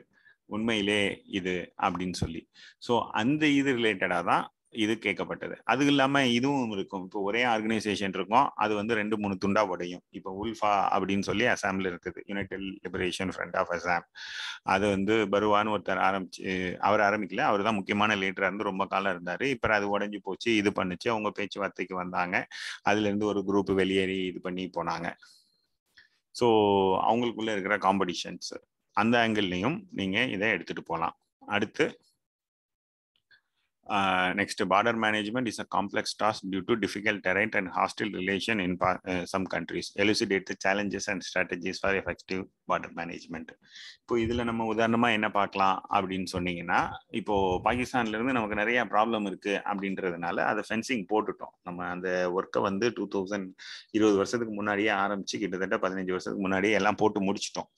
[SPEAKER 1] உண்மையிலே இது அப்படின்னு சொல்லி. ஸோ அந்த இது ரிலேட்டடாக தான் இது கேட்கப்பட்டது. அது இல்லாம இதுவும் இருக்கும். இப்போ ஒரே ஆர்கனைசேஷன் இருக்கும். அது வந்து ரெண்டு மூணு துண்டா உடையும். இப்போ உல்ஃபா அப்படின்னு சொல்லி அசாம்ல இருக்குது. United Liberation Front of Assam அது வந்து பருவான்னு ஒருத்தர் ஆரம்பிச்சு அவர் ஆரம்பிக்கல. அவர் தான் முக்கியமான லீடரா இருந்து ரொம்ப காலம் இருந்தாரு. இப்போ அது உடஞ்சி போச்சு. இது பண்ணுச்சு. அவங்க பேச்சுவார்த்தைக்கு வந்தாங்க. அதுல இருந்து ஒரு குரூப் வெளியேறி இது பண்ணி போனாங்க. ஸோ அவங்களுக்குள்ள இருக்கிற காம்படிஷன்ஸ் அந்த ஆங்கிள்லையும் நீங்க இதை எடுத்துட்டு போகலாம் அடுத்து Uh, next, border management is a complex task due to difficult terrain and hostile relation in uh, some countries. Elucidate the challenges and strategies for effective border management. இப்போ இதில் நம்ம உதாரணமாக என்ன பார்க்கலாம் அப்படின்னு சொன்னீங்கன்னா இப்போ பாகிஸ்தான்லேருந்து நமக்கு நிறைய ப்ராப்ளம் இருக்கு அப்படின்றதுனால அதை ஃபென்சிங் போட்டுட்டோம் நம்ம அந்த ஒர்க்கை வந்து டூ தௌசண்ட் இருபது வருஷத்துக்கு முன்னாடியே ஆரம்பிச்சு கிட்டத்தட்ட பதினஞ்சு வருஷத்துக்கு முன்னாடியே எல்லாம் போட்டு முடிச்சிட்டோம்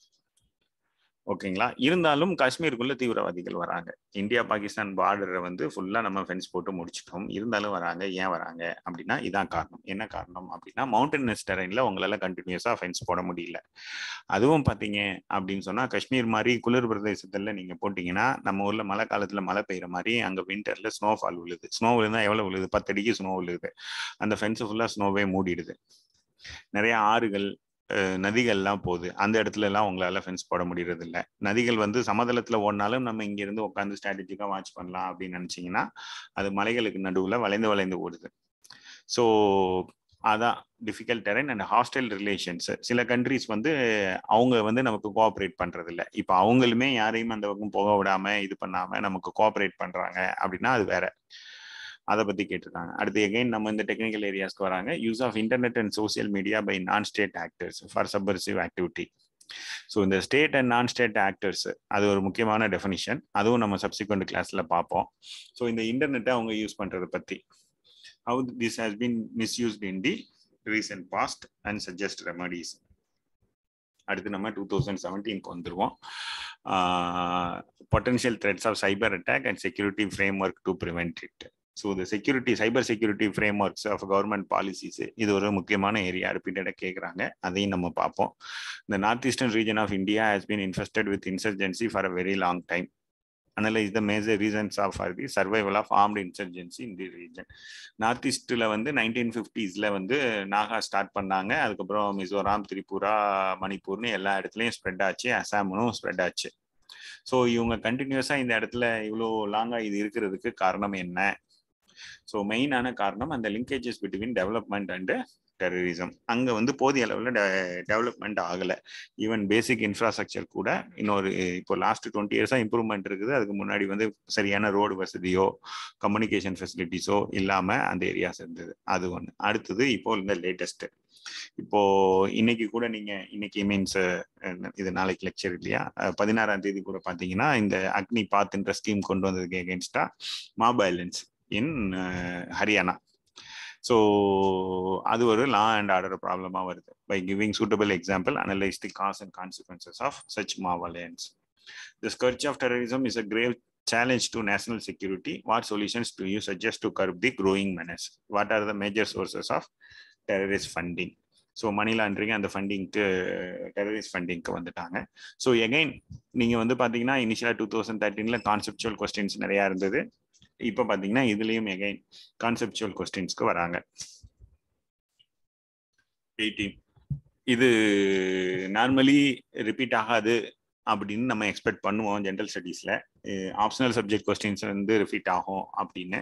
[SPEAKER 1] ஓகேங்களா? இருந்தாலும் காஷ்மீருக்குள்ள தீவிரவாதிகள் வராங்க. இந்தியா பாகிஸ்தான் பார்டரை வந்து ஃபுல்லா நம்ம ஃபென்ஸ் போட்டு முடிச்சிட்டோம். இருந்தாலும் வராங்க. ஏன் வராங்க? அப்படின்னா இதான் காரணம். என்ன காரணம் அப்படின்னா மவுண்டனஸ் டெரைன்ல உங்களால கண்டினியூஸா ஃபென்ஸ் போட முடியல. அதுவும் பாத்தீங்க அப்படின்னு சொன்னா காஷ்மீர் மாதிரி குளிர் பிரதேசத்துல நீங்க போட்டீங்கன்னா நம்ம ஊர்ல மழை காலத்துல மழை பெய்யுற மாதிரி அங்க விண்டர்ல ஸ்னோஃபால் விழுது. ஸ்னோ விழுந்தா எவ்வளவு விழுது? பத்து அடிக்கு ஸ்னோ விழுது. அந்த ஃபென்ஸ் ஃபுல்லா ஸ்னோவே மூடிடுது. நிறைய ஆறுகள் நதிகள்லாம் போகுது. அந்த இடத்துல எல்லாம் உங்களால ஃபென்ஸ் போட முடியறது இல்லை நதிகள் வந்து சமதளத்துல ஓடினாலும் நம்ம இங்க இருந்து உட்காந்து ஸ்ட்ராட்டஜிக்கா வாட்ச் பண்ணலாம் அப்படின்னு நினைச்சீங்கன்னா அது மலைகளுக்கு நடுவுல வளைந்து வளைந்து ஓடுது. ஸோ அதான் difficult terrain and hostile relations சில கண்ட்ரிஸ் வந்து அவங்க வந்து நமக்கு கோஆப்ரேட் பண்றது இல்லை இப்போ அவங்களுமே யாரையும் அந்த பக்கம் போக விடாம இது பண்ணாம நமக்கு கோஆப்ரேட் பண்றாங்க அப்படின்னா அது வேற. அதை பத்தி கேட்டிருக்காங்க. அடுத்து எகைன் நம்ம இந்த டெக்னிக்கல் ஏரியாஸ்க்கு வராங்க. Use of internet and social media by non state actors for subversive activity so இந்த state and non state actors அது ஒரு முக்கியமான டெஃபினிஷன் அதுவும் நம்ம சப்சிக்வெண்ட் கிளாஸ்ல பார்ப்போம். ஸோ இந்த இன்டர்நெட்டை அவங்க யூஸ் பண்றதை பத்தி. How this has been misused in the recent past and suggest remedies அடுத்து நம்ம டூ தௌசண்ட் செவன்டீன்க்கு வந்துருவோம். Potential threats of cyber attack and security framework to prevent it so இந்த security cyber security frameworks of government policies இது ஒரு முக்கியமான area ரிப்பீட்டடாக கேட்குறாங்க அதையும் நம்ம பார்ப்போம். இந்த north eastern region of India has been infested with insurgency for a very long time analyse the major reasons of or the survival of armed insurgency in the region north ஈஸ்டில் வந்து nineteen ஃபிஃப்டிஸில் வந்து Naga start பண்ணாங்க. அதுக்கப்புறம் மிசோராம் திரிபுரா மணிப்பூர்னு எல்லா இடத்துலையும் spread ஆச்சு. அசாமும் spread ஆச்சு. So இவங்க கண்டினியூஸாக இந்த இடத்துல இவ்வளோ லாங்காக இது இருக்கிறதுக்கு காரணம் என்ன? ஸோ மெயினான காரணம் அந்த linkages between development and terrorism அங்கே வந்து போதிய அளவில் டெவலப்மெண்ட் ஆகலை. ஈவன் பேசிக் இன்ஃப்ராஸ்ட்ரக்சர் கூட இன்னொரு இப்போ லாஸ்ட் டுவெண்ட்டி இயர்ஸாக இம்ப்ரூவ்மெண்ட் இருக்குது. அதுக்கு முன்னாடி வந்து சரியான ரோடு வசதியோ கம்யூனிகேஷன் ஃபெசிலிட்டிஸோ இல்லாமல் அந்த ஏரியாஸ் இருந்தது. அது ஒன்று அடுத்தது இப்போ இந்த லேட்டஸ்ட்டு இப்போ இன்னைக்கு கூட நீங்க இன்னைக்கு மீன்ஸ் இது நாளைக்கு லெக்சர் இல்லையா? பதினாறாம் தேதி கூட பாத்தீங்கன்னா இந்த அக்னி பாத்ன்ற ஸ்கீம் கொண்டு வந்ததுக்கு எகேன்ஸ்டா மாபைலன்ஸ் இன் ஹரியானா. ஸோ அது ஒரு லா அண்ட் ஆர்டர் ப்ராப்ளமாக வருது. By giving suitable example analyse the cause and consequences of such Mau the scourge of terrorism is a grave challenge to national security. What solutions do you suggest to curb the growing menace? What are the major sources of terrorist funding? So money laundering அந்த ஃபண்டிங்க்கு terrorist ஃபண்டிங்க்கு வந்துட்டாங்க. So again நீங்கள் வந்து பார்த்தீங்கன்னா இனிஷியலாக two thousand தேர்ட்டீனில் conceptual questions நிறையா இருந்தது. இப்போ பார்த்தீங்கன்னா இதுலேயும் எகைன் கான்செப்சுவல் கொஸ்டின்ஸ்க்கு வராங்க. எயிட்டீன் இது நார்மலி ரிப்பீட் ஆகாது அப்படின்னு நம்ம எக்ஸ்பெக்ட் பண்ணுவோம் ஜென்ரல் ஸ்டடீஸில் ஆப்ஷனல் சப்ஜெக்ட் கொஸ்டின்ஸ் வந்து ரிப்பீட் ஆகும் அப்படின்னு.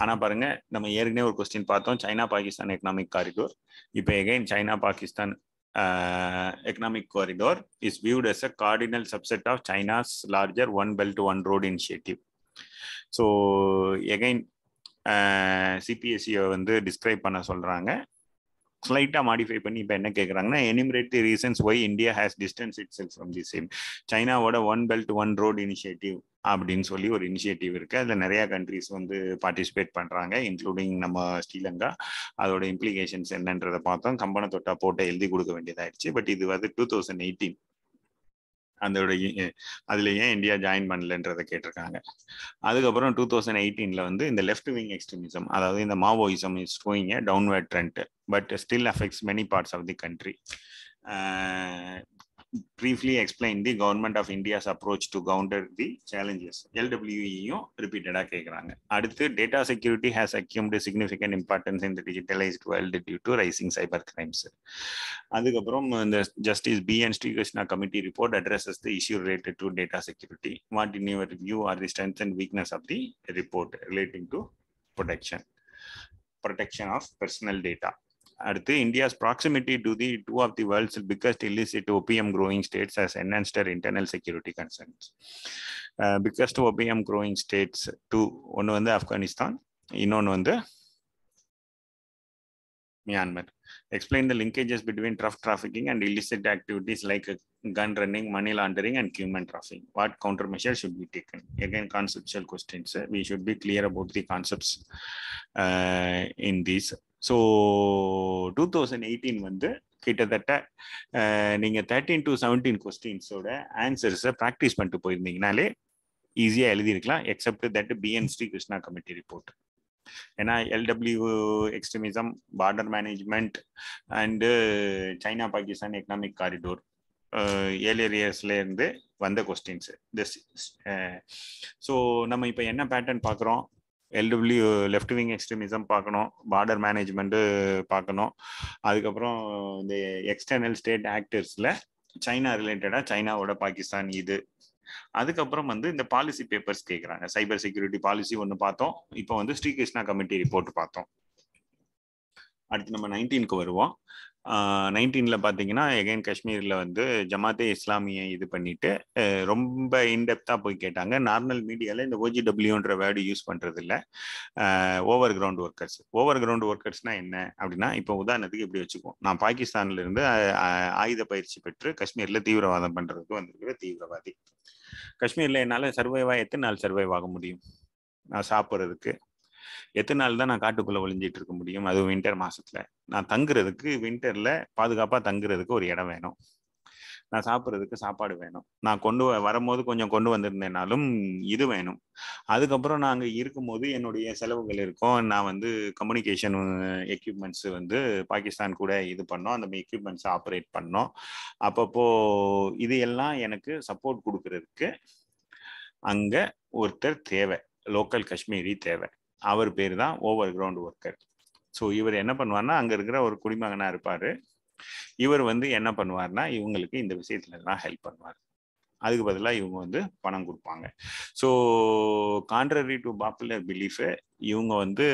[SPEAKER 1] ஆனால் பாருங்க நம்ம ஏற்கனவே ஒரு கொஸ்டின் பார்த்தோம் சைனா பாகிஸ்தான் எக்கனாமிக் காரிடோர் இப்போ again China Pakistan economic corridor is viewed as a cardinal subset of China's larger one belt one road initiative so again சிபிஎஸ்சியை வந்து டிஸ்கிரைப் பண்ண சொல்கிறாங்க ஸ்லைட்டாக மாடிஃபை பண்ணி இப்போ என்ன கேட்குறாங்கன்னா enumerate the reasons why India has distance itself from the same சைனாவோட one belt one road initiative அப்படின்னு சொல்லி ஒரு இனிஷியேட்டிவ் இருக்குது அதில் நிறையா கண்ட்ரிஸ் வந்து பார்ட்டிசிபேட் பண்ணுறாங்க இன்க்ளூடிங் நம்ம ஸ்ரீலங்கா. அதோட இம்ப்ளிகேஷன்ஸ் என்னன்றதை பார்த்தோம். கம்பன தொட்டா போட்டை எழுதி கொடுக்க வேண்டியதாயிடுச்சு. பட் இது வந்து டூ தௌசண்ட் எயிட்டீன் அதோட அதில் ஏன் இந்தியா ஜாயின் பண்ணலன்றதை கேட்டிருக்காங்க. அதுக்கப்புறம் டூ தௌசண்ட் எயிட்டீனில் வந்து இந்த லெஃப்ட் விங் எக்ஸ்ட்ரீமிசம் அதாவது இந்த Maoism is doing a downward trend but still affects many parts of the country briefly explain the government of India's approach to counter the challenges. LWEயும் ரிப்பீட்டடாக கேட்குறாங்க அடுத்து data security has acquired significant importance in the digitalised world due to rising cyber crimes அதுக்கப்புறம் இந்த justice B N Srikrishna committee report addresses the issue related to data security what in your view are the strength and weakness of the report relating to protection protection of personal data அடுத்து India's proximity to the two of the world's biggest illicit opium growing states has enhanced internal security concerns biggest opium growing states two ஒன்று வந்து ஆப்கானிஸ்தான் இன்னொன்று வந்து Myanmar explain the linkages between drug trafficking and illicit activities like gun running, money laundering, and human trafficking. What countermeasures should be taken? Again, conceptual questions. We should be clear about the concepts uh, in these. so two thousand eighteen வந்து கிட்டத்தட்ட நீங்கள் thirteen to seventeen கொஸ்டின்ஸோட ஆன்சர்ஸை practice பண்ணிட்டு போயிருந்தீங்கனாலே ஈஸியாக எழுதியிருக்கலாம் except that BN Sri Krishna committee report ஏன்னா LW extremism border management and China Pakistan economic corridor earlier இயர்ஸ்லேருந்து வந்த கொஸ்டின்ஸு திஸ் ஸோ நம்ம இப்போ என்ன பேட்டர்ன் பார்க்குறோம்? L W left wing extremism பார்க்கணும். பார்டர் மேனேஜ்மெண்ட்டு பார்க்கணும். அதுக்கப்புறம் இந்த எக்ஸ்டர்னல் ஸ்டேட் ஆக்டர்ஸில் சைனா ரிலேட்டடாக சைனாவோட பாகிஸ்தான் இது. அதுக்கப்புறம் வந்து இந்த பாலிசி பேப்பர்ஸ் கேட்குறாங்க சைபர் செக்யூரிட்டி பாலிசி ஒன்று பார்த்தோம். இப்போ வந்து ஸ்ரீகிருஷ்ணா கமிட்டி ரிப்போர்ட் பார்த்தோம். அடுத்து நம்ம நைன்டீனுக்கு வருவோம். நைன்டீனில் பார்த்தீங்கன்னா எகைன் காஷ்மீரில் வந்து ஜமாத்தே இஸ்லாமியை இது பண்ணிட்டு ரொம்ப இன்டெப்த்தாக போய் கேட்டாங்க. நார்மல் மீடியாவில் இந்த ஓஜிடபிள்யூன்ற வேர்டு யூஸ் பண்ணுறது இல்லை over ground workers over ground ஒர்க்கர்ஸ்னா என்ன அப்படின்னா இப்போ உதாரணத்துக்கு இப்படி வச்சுக்குவோம். நான் பாகிஸ்தான்ல இருந்து ஆயுத பயிற்சி பெற்று காஷ்மீரில் தீவிரவாதம் பண்ணுறதுக்கு வந்திருக்கிற தீவிரவாதி. காஷ்மீரில் என்னால் சர்வைவாக எத்தனை நாள் சர்வைவ் ஆக முடியும்? நான் சாப்பிட்றதுக்கு. எத்தனை நாள் தான் நான் காட்டுக்குள்ளே ஒளிஞ்சிட்டு இருக்க முடியும்? அதுவும் வின்டர் மாசத்துல. நான் தங்குறதுக்கு வின்டர்ல பாதுகாப்பாக தங்குறதுக்கு ஒரு இடம் வேணும். நான் சாப்பிட்றதுக்கு சாப்பாடு வேணும். நான் கொண்டு வரும்போது கொஞ்சம் கொண்டு வந்திருந்தேனாலும் இது வேணும். அதுக்கப்புறம் நான் அங்கே இருக்கும்போது என்னுடைய செலவுகள் இருக்கும். நான் வந்து கம்யூனிகேஷன் எக்யூப்மெண்ட்ஸ் வந்து பாகிஸ்தான் கூட இது பண்ணோம். அந்த எக்யூப்மெண்ட்ஸ் ஆப்ரேட் பண்ணோம். அப்பப்போ இது எல்லாம் எனக்கு சப்போர்ட் கொடுக்கறதுக்கு அங்கே ஒருத்தர் தேவை. லோக்கல் காஷ்மீரி தேவை. அவர் பேர் தான் ஓவர் கிரவுண்ட் ஒர்க்கர். ஸோ இவர் என்ன பண்ணுவார்னா அங்கே இருக்கிற ஒரு குடிமகனாக இருப்பார். இவர் வந்து என்ன பண்ணுவார்னா இவங்களுக்கு இந்த விஷயத்துல எல்லாம் ஹெல்ப் பண்ணுவார். அதுக்கு பதிலாக இவங்க வந்து பணம் கொடுப்பாங்க. So contrary to popular belief இவங்க வந்து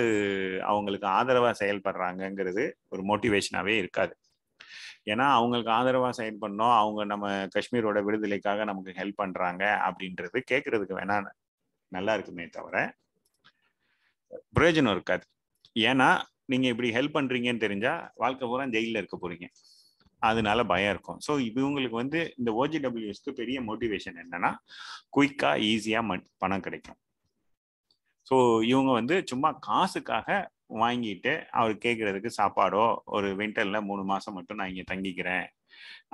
[SPEAKER 1] அவங்களுக்கு ஆதரவாக செயல்படுறாங்கங்கிறது ஒரு மோட்டிவேஷனாகவே இருக்காது. ஏன்னா அவங்களுக்கு ஆதரவாக செயல்படணும். அவங்க நம்ம காஷ்மீரோட விடுதலைக்காக நமக்கு ஹெல்ப் பண்ணுறாங்க அப்படின்றது கேட்கறதுக்கு வேணா நல்லா இருக்குமே தவிர பிரயோஜனம் இருக்காது. ஏன்னா நீங்க இப்படி ஹெல்ப் பண்றீங்கன்னு தெரிஞ்சா வாழ்க்கை பூரா ஜெயில இருக்க போறீங்க. அதனால பயம் இருக்கும். ஸோ இவங்களுக்கு வந்து இந்த ஓஜிடபிள்யூஎஸ்க்கு பெரிய மோட்டிவேஷன் என்னன்னா குயிக்கா ஈஸியா பணம் கிடைக்கும். ஸோ இவங்க வந்து சும்மா காசுக்காக வாங்கிட்டு அவர் கேட்கறதுக்கு சாப்பாடோ ஒரு வின்டர்ல மூணு மாசம் மட்டும் நான் இங்க தங்கிக்கிறேன்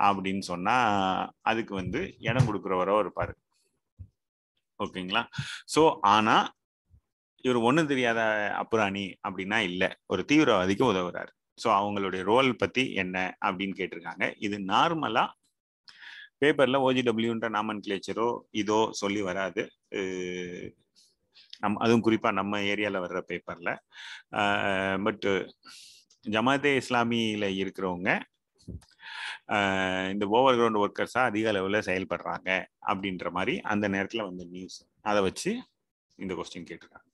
[SPEAKER 1] அப்படின்னு சொன்னா அதுக்கு வந்து இடம் கொடுக்குறவரோ இருப்பாரு. ஓகேங்களா ஸோ ஆனா இவர் ஒன்றும் தெரியாத அப்புராணி அப்படின்னா இல்லை. ஒரு தீவிரவாதிக்கு உதவுறாரு. ஸோ அவங்களுடைய ரோல் பற்றி என்ன அப்படின்னு கேட்டிருக்காங்க. இது நார்மலாக பேப்பரில் ஓஜிடபிள்யூன்ற நாமன் கிளேச்சரோ இதோ சொல்லி வராது. நம் அதுவும் குறிப்பாக நம்ம ஏரியாவில் வர்ற பேப்பரில் பட்டு ஜமாத்தே இஸ்லாமியில் இருக்கிறவங்க இந்த ஓவர் கிரவுண்ட் ஒர்க்கர்ஸாக அதிக அளவில் செயல்படுறாங்க அப்படின்ற மாதிரி அந்த நேரத்தில் வந்த நியூஸ் அதை வச்சு இந்த கொஸ்டின் கேட்டிருக்காங்க.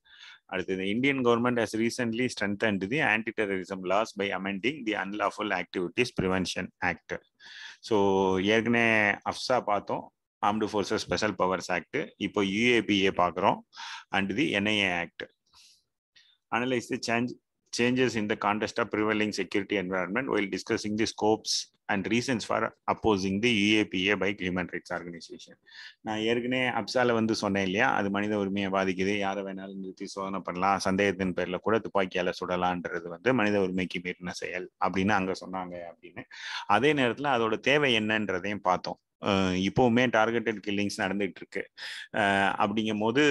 [SPEAKER 1] அடுத்தது Indian government has recently strengthened the anti terrorism laws by amending the unlawful activities prevention act so ஏற்கனவே அஃப்ஸா பார்த்தோம் armed forces special powers act இப்போ யூஏபிஏ பார்க்குறோம் and the NIA act analyse the change changes in the context of prevailing security environment while discussing the scopes and reasons for opposing the UAPA by human rights organisation நான் ஏற்கனவே அப்சால வந்து சொன்னேன் இல்லையா? அது மனித உரிமையை பாதிக்குது. யாரை வேணாலும் நிறுத்தி சோதனை பண்ணலாம். சந்தேகத்தின் பேரில் கூட துப்பாக்கியால் சுடலான்றது வந்து மனித உரிமைக்கு மீறின செயல் அப்படின்னு அங்கே சொன்னாங்க அப்படின்னு. அதே நேரத்தில் அதோட தேவை என்னன்றதையும் பார்த்தோம். இப்போவுமே டார்கெட்டட் கில்லிங்ஸ் நடந்துட்டு இருக்கு அப்படிங்கும் போது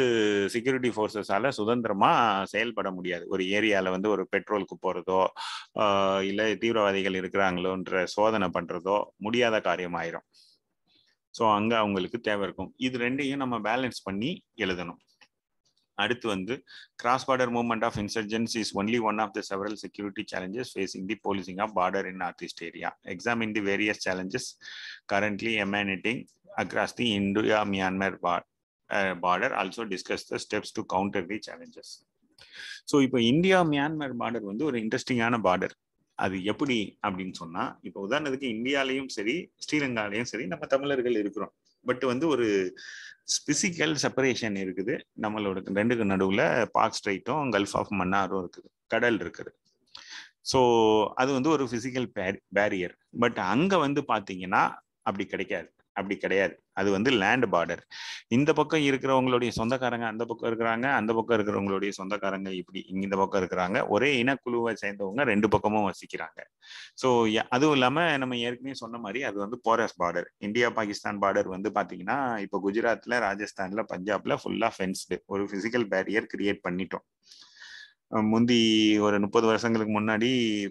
[SPEAKER 1] செக்யூரிட்டி ஃபோர்ஸஸால சுதந்திரமா செயல்பட முடியாது. ஒரு ஏரியால வந்து ஒரு பெட்ரோலுக்கு போறதோ இல்லை தீவிரவாதிகள் இருக்கிறாங்களோன்ற சோதனை பண்றதோ முடியாத காரியம் ஆயிரும் ஸோ அங்க அவங்களுக்கு தேவை இருக்கும். இது ரெண்டையும் நம்ம பேலன்ஸ் பண்ணி எழுதணும். அடுத்து வந்து cross border movement of insurgence is only one of the several security challenges facing the policing of border in north east area examine the various challenges currently emanating across the India Myanmar border also discuss the steps to counter the challenges so இப்போ India Myanmar border வந்து ஒரு இன்ட்ரெஸ்டிங்கான border அது எப்படி அப்படின்னு சொன்னா இப்போ உதாரணத்துக்கு இந்தியாலையும் சரி ஸ்ரீலங்காலையும் சரி நம்ம தமிழர்கள் இருக்கிறோம். பட் வந்து ஒரு பிசிக்கல் செப்பரேஷன் இருக்குது. நம்மளோட ரெண்டுக்கு நடுவில் பார்க் ஸ்ட்ரைட்டும் கல்ஃப் ஆஃப் மன்னாரும் இருக்குது. கடல் இருக்குது. ஸோ அது வந்து ஒரு ஃபிசிக்கல் பேரியர் பட் அங்கே வந்து பார்த்தீங்கன்னா அப்படி கிடைக்காது. அப்படி கிடையாது. அது வந்து லேண்ட் பார்டர் இந்த பக்கம் இருக்கிறவங்களுடைய சொந்தக்காரங்க அந்த பக்கம் இருக்கிறாங்க அந்த பக்கம் இருக்கிறவங்களுடைய சொந்தக்காரங்க இப்படி இந்த பக்கம் இருக்கிறாங்க. ஒரே இனக்குழுவை சேர்ந்தவங்க ரெண்டு பக்கமும் வசிக்கிறாங்க. ஸோ அதுவும் இல்லாமல் நம்ம ஏற்கனவே சொன்ன மாதிரி அது வந்து porous border India Pakistan border வந்து பார்த்தீங்கன்னா இப்போ குஜராத்தில் ராஜஸ்தானில் பஞ்சாப்ல ஃபுல்லாக ஃபென்ஸ்டு ஒரு ஃபிசிக்கல் பேரியர் கிரியேட் பண்ணிட்டோம். முந்தி ஒரு முப்பது வருஷங்களுக்கு முன்னாடி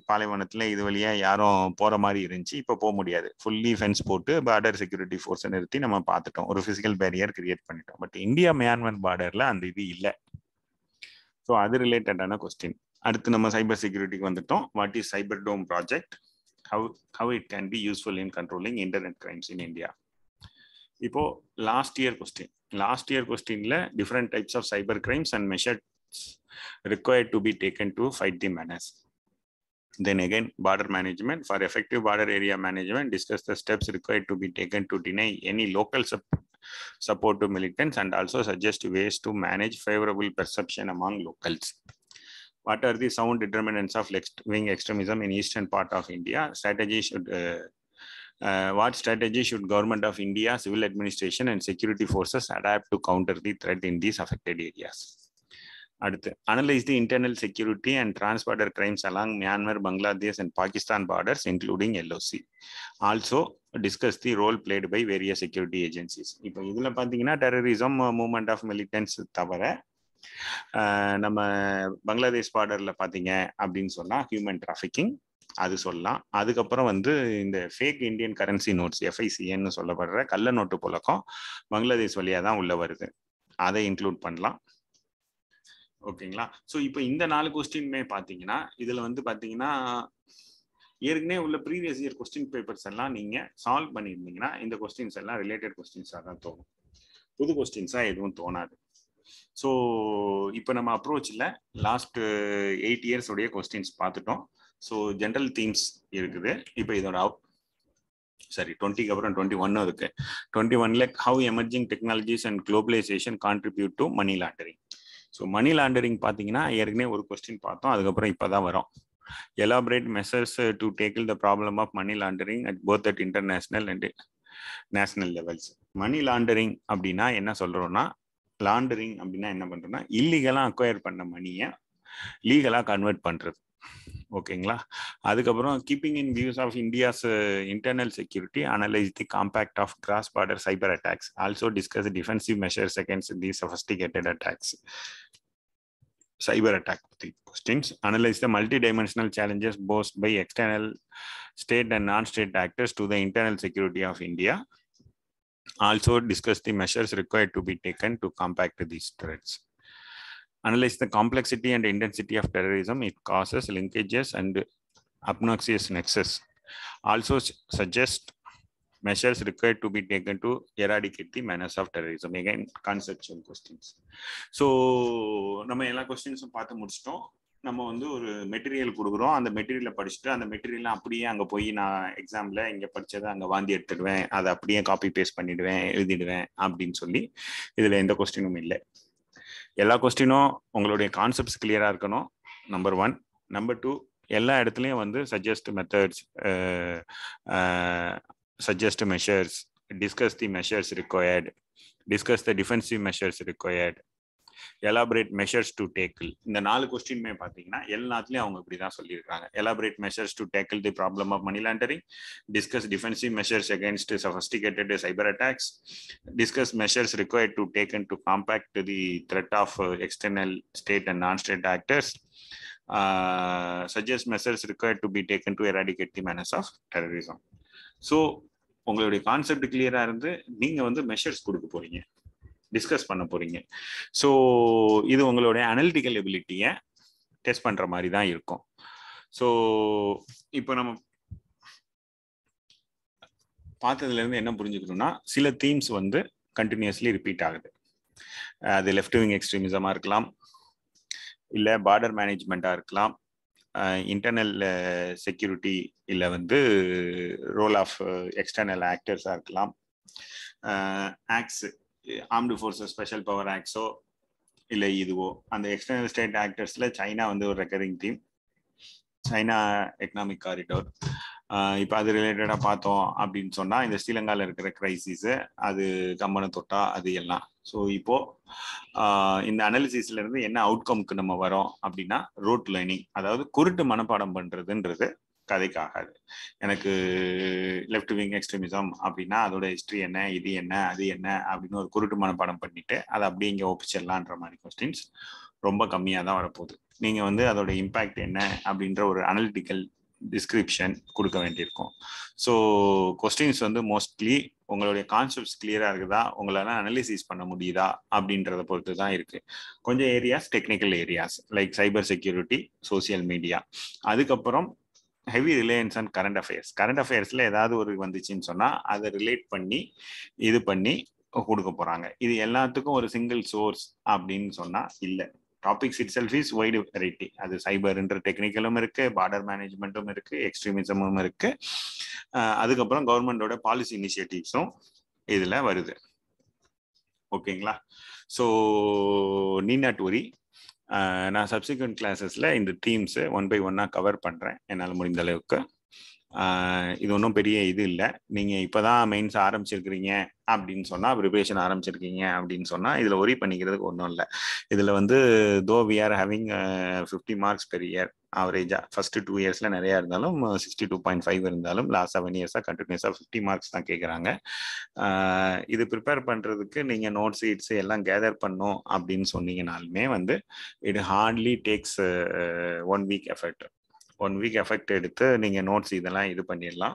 [SPEAKER 1] பாலைவனத்துல இது வழியா யாரும் போற மாதிரி இருந்துச்சு. இப்போ போக முடியாது. ஃபுல்லி ஃபென்ஸ் போட்டு பார்டர் செக்யூரிட்டி ஃபோர்ஸை நிறுத்தி நம்ம பார்த்துட்டோம் ஒரு பிசிக்கல் பேரியர் கிரியேட் பண்ணிட்டோம். பட் இந்தியா மியான்மர் பார்டர்ல அந்த இது இல்லை. ஸோ அது ரிலேட்டடான கொஸ்டின் அடுத்து நம்ம சைபர் செக்யூரிட்டிக்கு வந்துட்டோம். What is cyber dome project how how it can be useful in controlling internet crimes in India இப்போ last year question last year கொஸ்டின்ல different types of cyber crimes and measure required to be taken to fight the menace. Then again, border management. For effective border area management, discuss the steps required to be taken to deny any local sup- support to militants and also suggest ways to manage favorable perception among locals. What are the sound determinants of left-wing extremism in eastern part of India? Strategy should uh, uh, what strategy should government of India, civil administration, and security forces adapt to counter the threat in these affected areas? அடுத்து analyse the internal security and transborder crimes along Myanmar Bangladesh and Pakistan borders including LOC also discuss the role played by various security agencies இப்போ இதில் பார்த்தீங்கன்னா terrorism movement of militants தவிர நம்ம பங்களாதேஷ் பார்டரில் பார்த்தீங்க அப்படின்னு சொன்னால் ஹியூமன் டிராஃபிக்கிங் அது சொல்லலாம். அதுக்கப்புறம் வந்து இந்த ஃபேக் இந்தியன் கரன்சி நோட்ஸ் எஃப்ஐசிஎன்னு சொல்லப்படுற கள்ள நோட்டு புழக்கம் பங்களாதேஷ் வழியாக தான் உள்ளே வருது. அதை இன்க்ளூட் பண்ணலாம். ஓகேங்களா? ஸோ இப்போ இந்த நாலு கொஸ்டின்மே பார்த்தீங்கன்னா இதில் வந்து பார்த்தீங்கன்னா ஏற்கனவே உள்ள ப்ரீவியஸ் இயர் கொஸ்டின் பேப்பர்ஸ் எல்லாம் நீங்கள் சால்வ் பண்ணியிருந்தீங்கன்னா இந்த கொஸ்டின்ஸ் எல்லாம் ரிலேட்டட் கொஸ்டின்ஸாக தான் தோணும். புது கொஸ்டின்ஸாக எதுவும் தோணாது. ஸோ இப்போ நம்ம அப்ரோச்சில் லாஸ்ட் எயிட் இயர்ஸ் உடைய கொஸ்டின்ஸ் பார்த்துட்டோம் ஸோ ஜென்ரல் தீம்ஸ் இருக்குது. இப்போ இதோட சரி டுவெண்ட்டிக்கு அப்புறம் டுவெண்ட்டி ஒன்னும் இருக்கு. டுவெண்ட்டி ஒன்ல how emerging technologies and globalisation contribute to money laundering so money laundering பார்த்தீங்கன்னா ஏற்கனவே ஒரு கொஸ்டின் பார்த்தோம். அதுக்கப்புறம் இப்போ தான் வரும். Elaborate measures to tackle the problem of money laundering at both at international and national levels money laundering அப்படின்னா என்ன சொல்கிறோன்னா லாண்டரிங் அப்படின்னா என்ன பண்ணுறோன்னா இல்லீகலாக அக்வயர் பண்ண மணியை லீகலாக கன்வெர்ட் பண்ணுறது ஓகேங்களா அதுக்கப்புறம் keeping in views of India's internal security analyse the combat of cross border cyber attacks also discuss defensive measures against the sophisticated attacks cyber attack பற்றி questions analyse the multi dimensional challenges posed by external state and non state actors to the internal security of India also discuss the measures required to be taken to combat these threats Analyze the complexity and intensity of terrorism, it causes linkages and obnoxious nexus. Also suggest measures required to be taken to eradicate the menace of terrorism. Again, conceptual questions. So, நம்ம எல்லா கொஸ்டின்ஸும் பார்த்து முடிச்சிட்டோம் நம்ம வந்து ஒரு material கொடுக்குறோம் அந்த மெட்டீரியலை படிச்சுட்டு அந்த மெட்டீரியல் அப்படியே அங்கே போய் நான் எக்ஸாமில் இங்கே படித்ததை அங்கே வாந்தி எடுத்துடுவேன் அதை அப்படியே காப்பி பேஸ்ட் பண்ணிடுவேன் எழுதிடுவேன் அப்படின்னு சொல்லி இதில் எந்த கொஸ்டினும் இல்லை எல்லா கொஸ்டினும் உங்களுடைய கான்செப்ட்ஸ் கிளியரா இருக்கணும். நம்பர் ஒன் நம்பர் டூ எல்லா இடத்துலையும் வந்து suggest methods suggest measures discuss the measures required discuss the defensive measures required elaborate measures to tackle இந்த நாலு கொஸ்டின்மே பார்த்தீங்கன்னா எல்லாத்துலேயும் அவங்க இப்படி தான் சொல்லியிருக்காங்க elaborate measures to tackle the problem of money laundering discuss defensive measures against sophisticated cyber attacks discuss measures required to taken to combat the threat of external state and non state actors suggest measures required to be taken to eradicate the menace of terrorism so உங்களுடைய concept கிளியரா இருந்து நீங்க வந்து measures கொடுக்க போறீங்க. Discuss பண்ண போறீங்க. So இது உங்களுடைய அனலிட்டிக்கல் எபிலிட்டியை டெஸ்ட் பண்ற மாதிரி தான் இருக்கும். ஸோ இப்போ நம்ம பார்த்ததுல இருந்து என்ன புரிஞ்சுக்கணும்னா சில தீம்ஸ் வந்து கண்டினியூஸ்லி ரிப்பீட் ஆகுது. அது லெஃப்ட் விங் எக்ஸ்ட்ரீமிசமா இருக்கலாம் இல்லை பார்டர் மேனேஜ்மெண்ட்டாக இருக்கலாம். இன்டர்னல் செக்யூரிட்டி இல்லை வந்து ரோல் ஆஃப் எக்ஸ்டர்னல் ஆக்டர்ஸாக இருக்கலாம். Acts armed forces special power ஆக்ஸோ இல்லை இதுவோ? அந்த எக்ஸ்டர்னல் ஸ்டேட் ஆக்டர்ஸில் சைனா வந்து ஒரு recurring theme China economic corridor இப்போ அது ரிலேட்டடாக பார்த்தோம் அப்படின்னு சொன்னால் இந்த ஸ்ரீலங்காவில் இருக்கிற கிரைசிஸு அது கம்மனை தொட்டா அது எல்லாம். ஸோ இப்போது இந்த அனாலிசிஸ்லேருந்து என்ன அவுட்கம்க்கு நம்ம வரோம் அப்படின்னா ரோட் லேர்னிங் அதாவது குருட்டு மனப்பாடம் பண்ணுறதுன்றது கதைக்காகாது எனக்கு லெஃப்ட் விங் எக்ஸ்ட்ரீமிசம் அப்படின்னா அதோட ஹிஸ்ட்ரி என்ன இது என்ன அது என்ன அப்படின்னு ஒரு குருட்டு மனப்பாடம் பண்ணிட்டு அதை அப்படியே இங்கே ஒப்பிச்சிடலான்ற மாதிரி கொஸ்டின்ஸ் ரொம்ப கம்மியாக தான் வரப்போகுது. நீங்கள் வந்து அதோட இம்பேக்ட் என்ன அப்படின்ற ஒரு அனலிட்டிக்கல் டிஸ்கிரிப்ஷன் கொடுக்க வேண்டியிருக்கும். ஸோ கொஸ்டின்ஸ் வந்து மோஸ்ட்லி உங்களுடைய கான்செப்ட்ஸ் கிளியராக இருக்குதா? உங்களால் அனலிசிஸ் பண்ண முடியுதா? அப்படின்றத பொறுத்து தான் இருக்குது கொஞ்சம் areas technical areas like cyber security social media அதுக்கப்புறம் heavy reliance and current affairs current அஃபேர்ஸ்ல ஏதாவது ஒரு வந்துச்சுன்னு சொன்னா அதை ரிலேட் பண்ணி இது பண்ணி கொடுக்க போறாங்க. இது எல்லாத்துக்கும் ஒரு சிங்கிள் சோர்ஸ் அப்படின்னு சொன்னா இல்லை. Topics itself is wide variety அது சைபர்ன்ற டெக்னிக்கலும் இருக்கு பார்டர் மேனேஜ்மெண்ட்டும் இருக்கு எக்ஸ்ட்ரீமிசமும் இருக்கு. அதுக்கப்புறம் கவர்மெண்டோட பாலிசி இனிஷியேட்டிவ்ஸும் இதுல வருது. ஓகேங்களா? ஸோ நீ நாட் ஒரி நான் சப்சிக்வெண்ட் கிளாஸஸ்ல இந்த தீம்ஸ் ஒன் பை ஒன்னா கவர் பண்றேன். என்னால் முடிந்த அளவுக்கு. இது ஒன்றும் பெரிய இது இல்லை. நீங்கள் இப்போ தான் மெயின்ஸ் ஆரம்பிச்சிருக்கிறீங்க அப்படின்னு சொன்னால் ப்ரிப்ரேஷன் ஆரம்பிச்சிருக்கீங்க அப்படின்னு சொன்னால் இதில் ஒரி பண்ணிக்கிறதுக்கு ஒன்றும் இல்லை. இதில் வந்து though we are having fifty marks per year ஆவரேஜாக ஃபர்ஸ்ட் டூ இயர்ஸில் நிறையா இருந்தாலும் சிக்ஸ்டி டூ பாயிண்ட் ஃபைவ் இருந்தாலும் லாஸ்ட் செவன் இயர்ஸாக கண்டினியூஸாக ஃபிஃப்டி மார்க்ஸ் தான் கேட்குறாங்க இது ப்ரிப்பேர் பண்ணுறதுக்கு நீங்கள் நோட் சீட்ஸ் எல்லாம் கேதர் பண்ணும் அப்படின்னு சொன்னீங்கனாலுமே வந்து it hardly takes one week effect one week effect எடுத்து நீங்கள் நோட்ஸ் இதெல்லாம் இது பண்ணிடலாம்.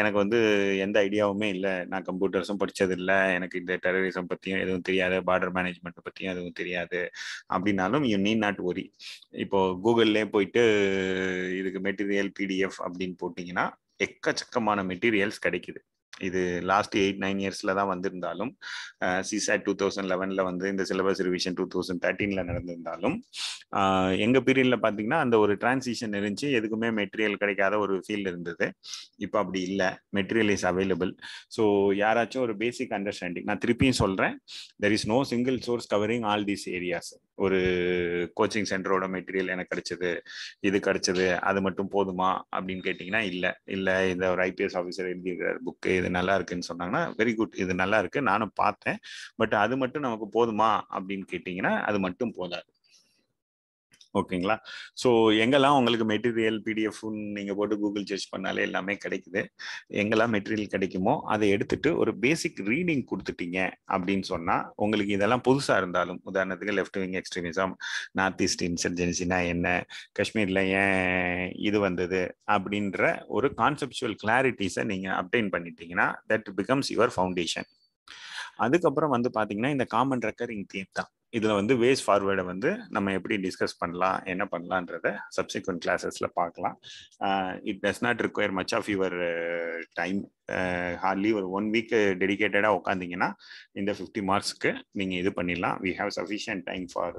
[SPEAKER 1] எனக்கு வந்து எந்த ஐடியாவுமே இல்லை. நான் கம்ப்யூட்டர்ஸும் படித்தது இல்லை. எனக்கு இந்த டெரரிசம் பற்றியும் எதுவும் தெரியாது. பார்டர் மேனேஜ்மெண்ட் பற்றியும் எதுவும் தெரியாது. அப்படின்னாலும் யூ நீட் நாட் ஒரி இப்போது கூகுள்லே போயிட்டு இதுக்கு மெட்டீரியல் பிடிஎஃப் அப்படின்னு போட்டிங்கன்னா எக்கச்சக்கமான மெட்டீரியல்ஸ் கிடைக்குது. இது லாஸ்ட் எயிட் நைன் இயர்ஸ்ல தான் வந்திருந்தாலும் சிசாட் டூ தௌசண்ட் லெவன்ல வந்து இந்த சிலபஸ் ரிவிஷன் டூ தௌசண்ட் தேர்ட்டீன்ல நடந்திருந்தாலும் எங்க பீரியட்ல பாத்தீங்கன்னா அந்த ஒரு டிரான்சிஷன் இருந்துச்சு. எதுக்குமே மெட்டீரியல் கிடைக்காத ஒரு ஃபீல்டு இருந்தது. இப்போ அப்படி இல்லை. மெட்டீரியல் இஸ் அவைலபிள் ஸோ யாராச்சும் ஒரு பேசிக் அண்டர்ஸ்டாண்டிங் நான் திருப்பியும் சொல்றேன். There is no single source covering all these areas ஒரு கோச்சிங் சென்டரோட மெட்டீரியல் எனக்கு கிடைச்சது இது கிடைச்சது அது மட்டும் போதுமா அப்படின்னு கேட்டிங்கன்னா இல்லை. இல்லை இந்த ஒரு ஐபிஎஸ் ஆஃபீஸர் எழுதியிருக்கிறார் புக்கு இது நல்லா இருக்குன்னு சொன்னாங்கன்னா வெரி குட் இது நல்லா இருக்கு நானும் பார்த்தேன். பட் அது மட்டும் நமக்கு போதுமா அப்படின்னு கேட்டிங்கன்னா அது மட்டும் போதாது. ஓகேங்களா? ஸோ எங்கெல்லாம் உங்களுக்கு மெட்டீரியல் பிடிஎஃப் நீங்கள் போட்டு கூகுள் சர்ச் பண்ணாலே எல்லாமே கிடைக்குது. எங்கெல்லாம் மெட்டீரியல் கிடைக்குமோ அதை எடுத்துட்டு ஒரு பேசிக் ரீடிங் கொடுத்துட்டீங்க அப்படின்னு சொன்னால் உங்களுக்கு இதெல்லாம் புதுசாக இருந்தாலும் உதாரணத்துக்கு left wing extremism north east இன்சர்ஜென்சினா என்ன காஷ்மீரில் ஏன் இது வந்தது அப்படின்ற ஒரு கான்செப்சுவல் கிளாரிட்டிஸை நீங்கள் அப்டைன் பண்ணிட்டீங்கன்னா தட் பிகம்ஸ் யுவர் ஃபவுண்டேஷன் அதுக்கப்புறம் வந்து பார்த்தீங்கன்னா இந்த காமன் ரெக்கரிங் தீம் தான். இதில் வந்து வேஸ் ஃபார்வேர்டை வந்து நம்ம எப்படி டிஸ்கஸ் பண்ணலாம் என்ன பண்ணலான்றத சப்சிக்வெண்ட் கிளாஸஸில் பார்க்கலாம். It does not require much of your time hardly ஒரு ஒன் வீக் டெடிக்கேட்டடாக உட்காந்திங்கன்னா இந்த ஃபிஃப்டி மார்க்ஸ்க்கு நீங்கள் இது பண்ணிடலாம். We have sufficient time for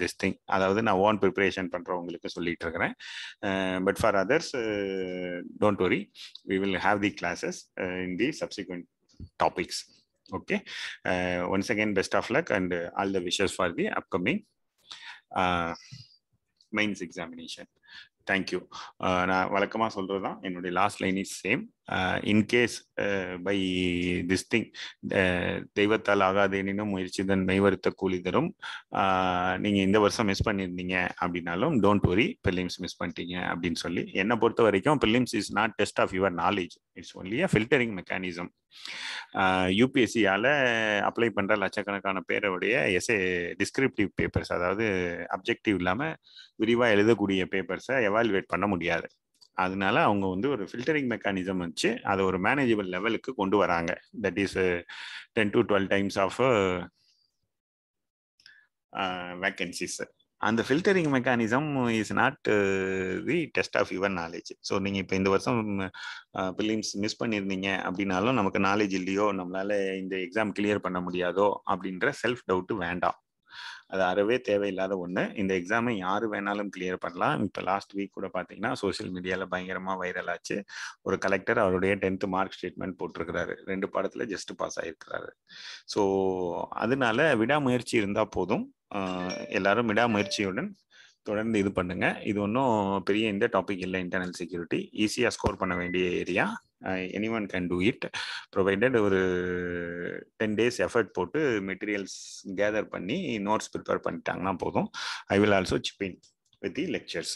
[SPEAKER 1] this thing அதாவது நான் ஓன் ப்ரிப்பரேஷன் பண்ணுறவங்களுக்கு சொல்லிட்டு இருக்கிறேன். But for others don't worry we will have the classes in the subsequent topics okay uh, once again best of luck and uh, all the wishes for the upcoming uh, mains examination thank you நான் வழக்கமாக சொல்கிறது தான் என்னுடைய last line is same in case by this thing தெய்வத்தால் ஆகாதேனும் முயற்சி தன் மெய்வருத்த கூலி தரும். நீங்கள் இந்த வருஷம் மிஸ் பண்ணியிருந்தீங்க அப்படின்னாலும் டோன்ட் வரி பில்லிம்ஸ் மிஸ் பண்ணிட்டீங்க அப்படின்னு சொல்லி என்னை பொறுத்த வரைக்கும் prelims is not test of your knowledge it's only a filtering mechanism யூபிஎஸ்சியால் apply பண்ணுற லட்சக்கணக்கான பேருடைய எஸ்ஏ டிஸ்கிரிப்டிவ் பேப்பர்ஸ் அதாவது அப்ஜெக்டிவ் இல்லாமல் விரிவாக எழுதக்கூடிய பேப்பர்ஸை எவால்வேட் பண்ண முடியாது. அதனால அவங்க வந்து ஒரு ஃபில்டரிங் மெக்கானிசம் வச்சு அதை ஒரு மேனேஜபிள் லெவலுக்கு கொண்டு வராங்க. That is ten to twelve times of vacancies அந்த filtering mechanism is not the test of your knowledge so நீங்கள் இப்போ இந்த வருஷம் uh, பிலிம்ஸ் மிஸ் பண்ணியிருந்தீங்க அப்படின்னாலும் நமக்கு நாலேஜ் இல்லையோ நம்மளால இந்த எக்ஸாம் கிளியர் பண்ண முடியாதோ அப்படின்ற செல்ஃப் டவுட்டு வேண்டாம். அது அறவே தேவையில்லாத ஒன்று இந்த எக்ஸாமை யார் வேணாலும் கிளியர் பண்ணலாம். இப்போ லாஸ்ட் வீக் கூட பார்த்தீங்கன்னா சோசியல் மீடியாவில் பயங்கரமாக வைரல் ஆச்சு. ஒரு கலெக்டர் அவருடைய டென்த்து மார்க் ஸ்டேட்மெண்ட் போட்டிருக்கிறாரு. ரெண்டு பாடத்தில் ஜஸ்ட் பாஸ் ஆகிருக்கிறாரு ஸோ அதனால விடாமுயற்சி இருந்தால் போதும். எல்லாரும் விடாமுயற்சியுடன் தொடர்ந்து இது பண்ணுங்க. இது ஒன்றும் பெரிய இந்த டாபிக் இல்லை இன்டர்னல் செக்யூரிட்டி ஈஸியாக ஸ்கோர் பண்ண வேண்டிய area any one can do it provided ஒரு டென் டேஸ் எஃபர்ட் போட்டு மெட்டீரியல்ஸ் கேதர் பண்ணி நோட்ஸ் ப்ரிப்பேர் பண்ணிட்டாங்கன்னா போதும். I will also chip in with the lectures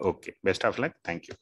[SPEAKER 1] okay best of luck thank you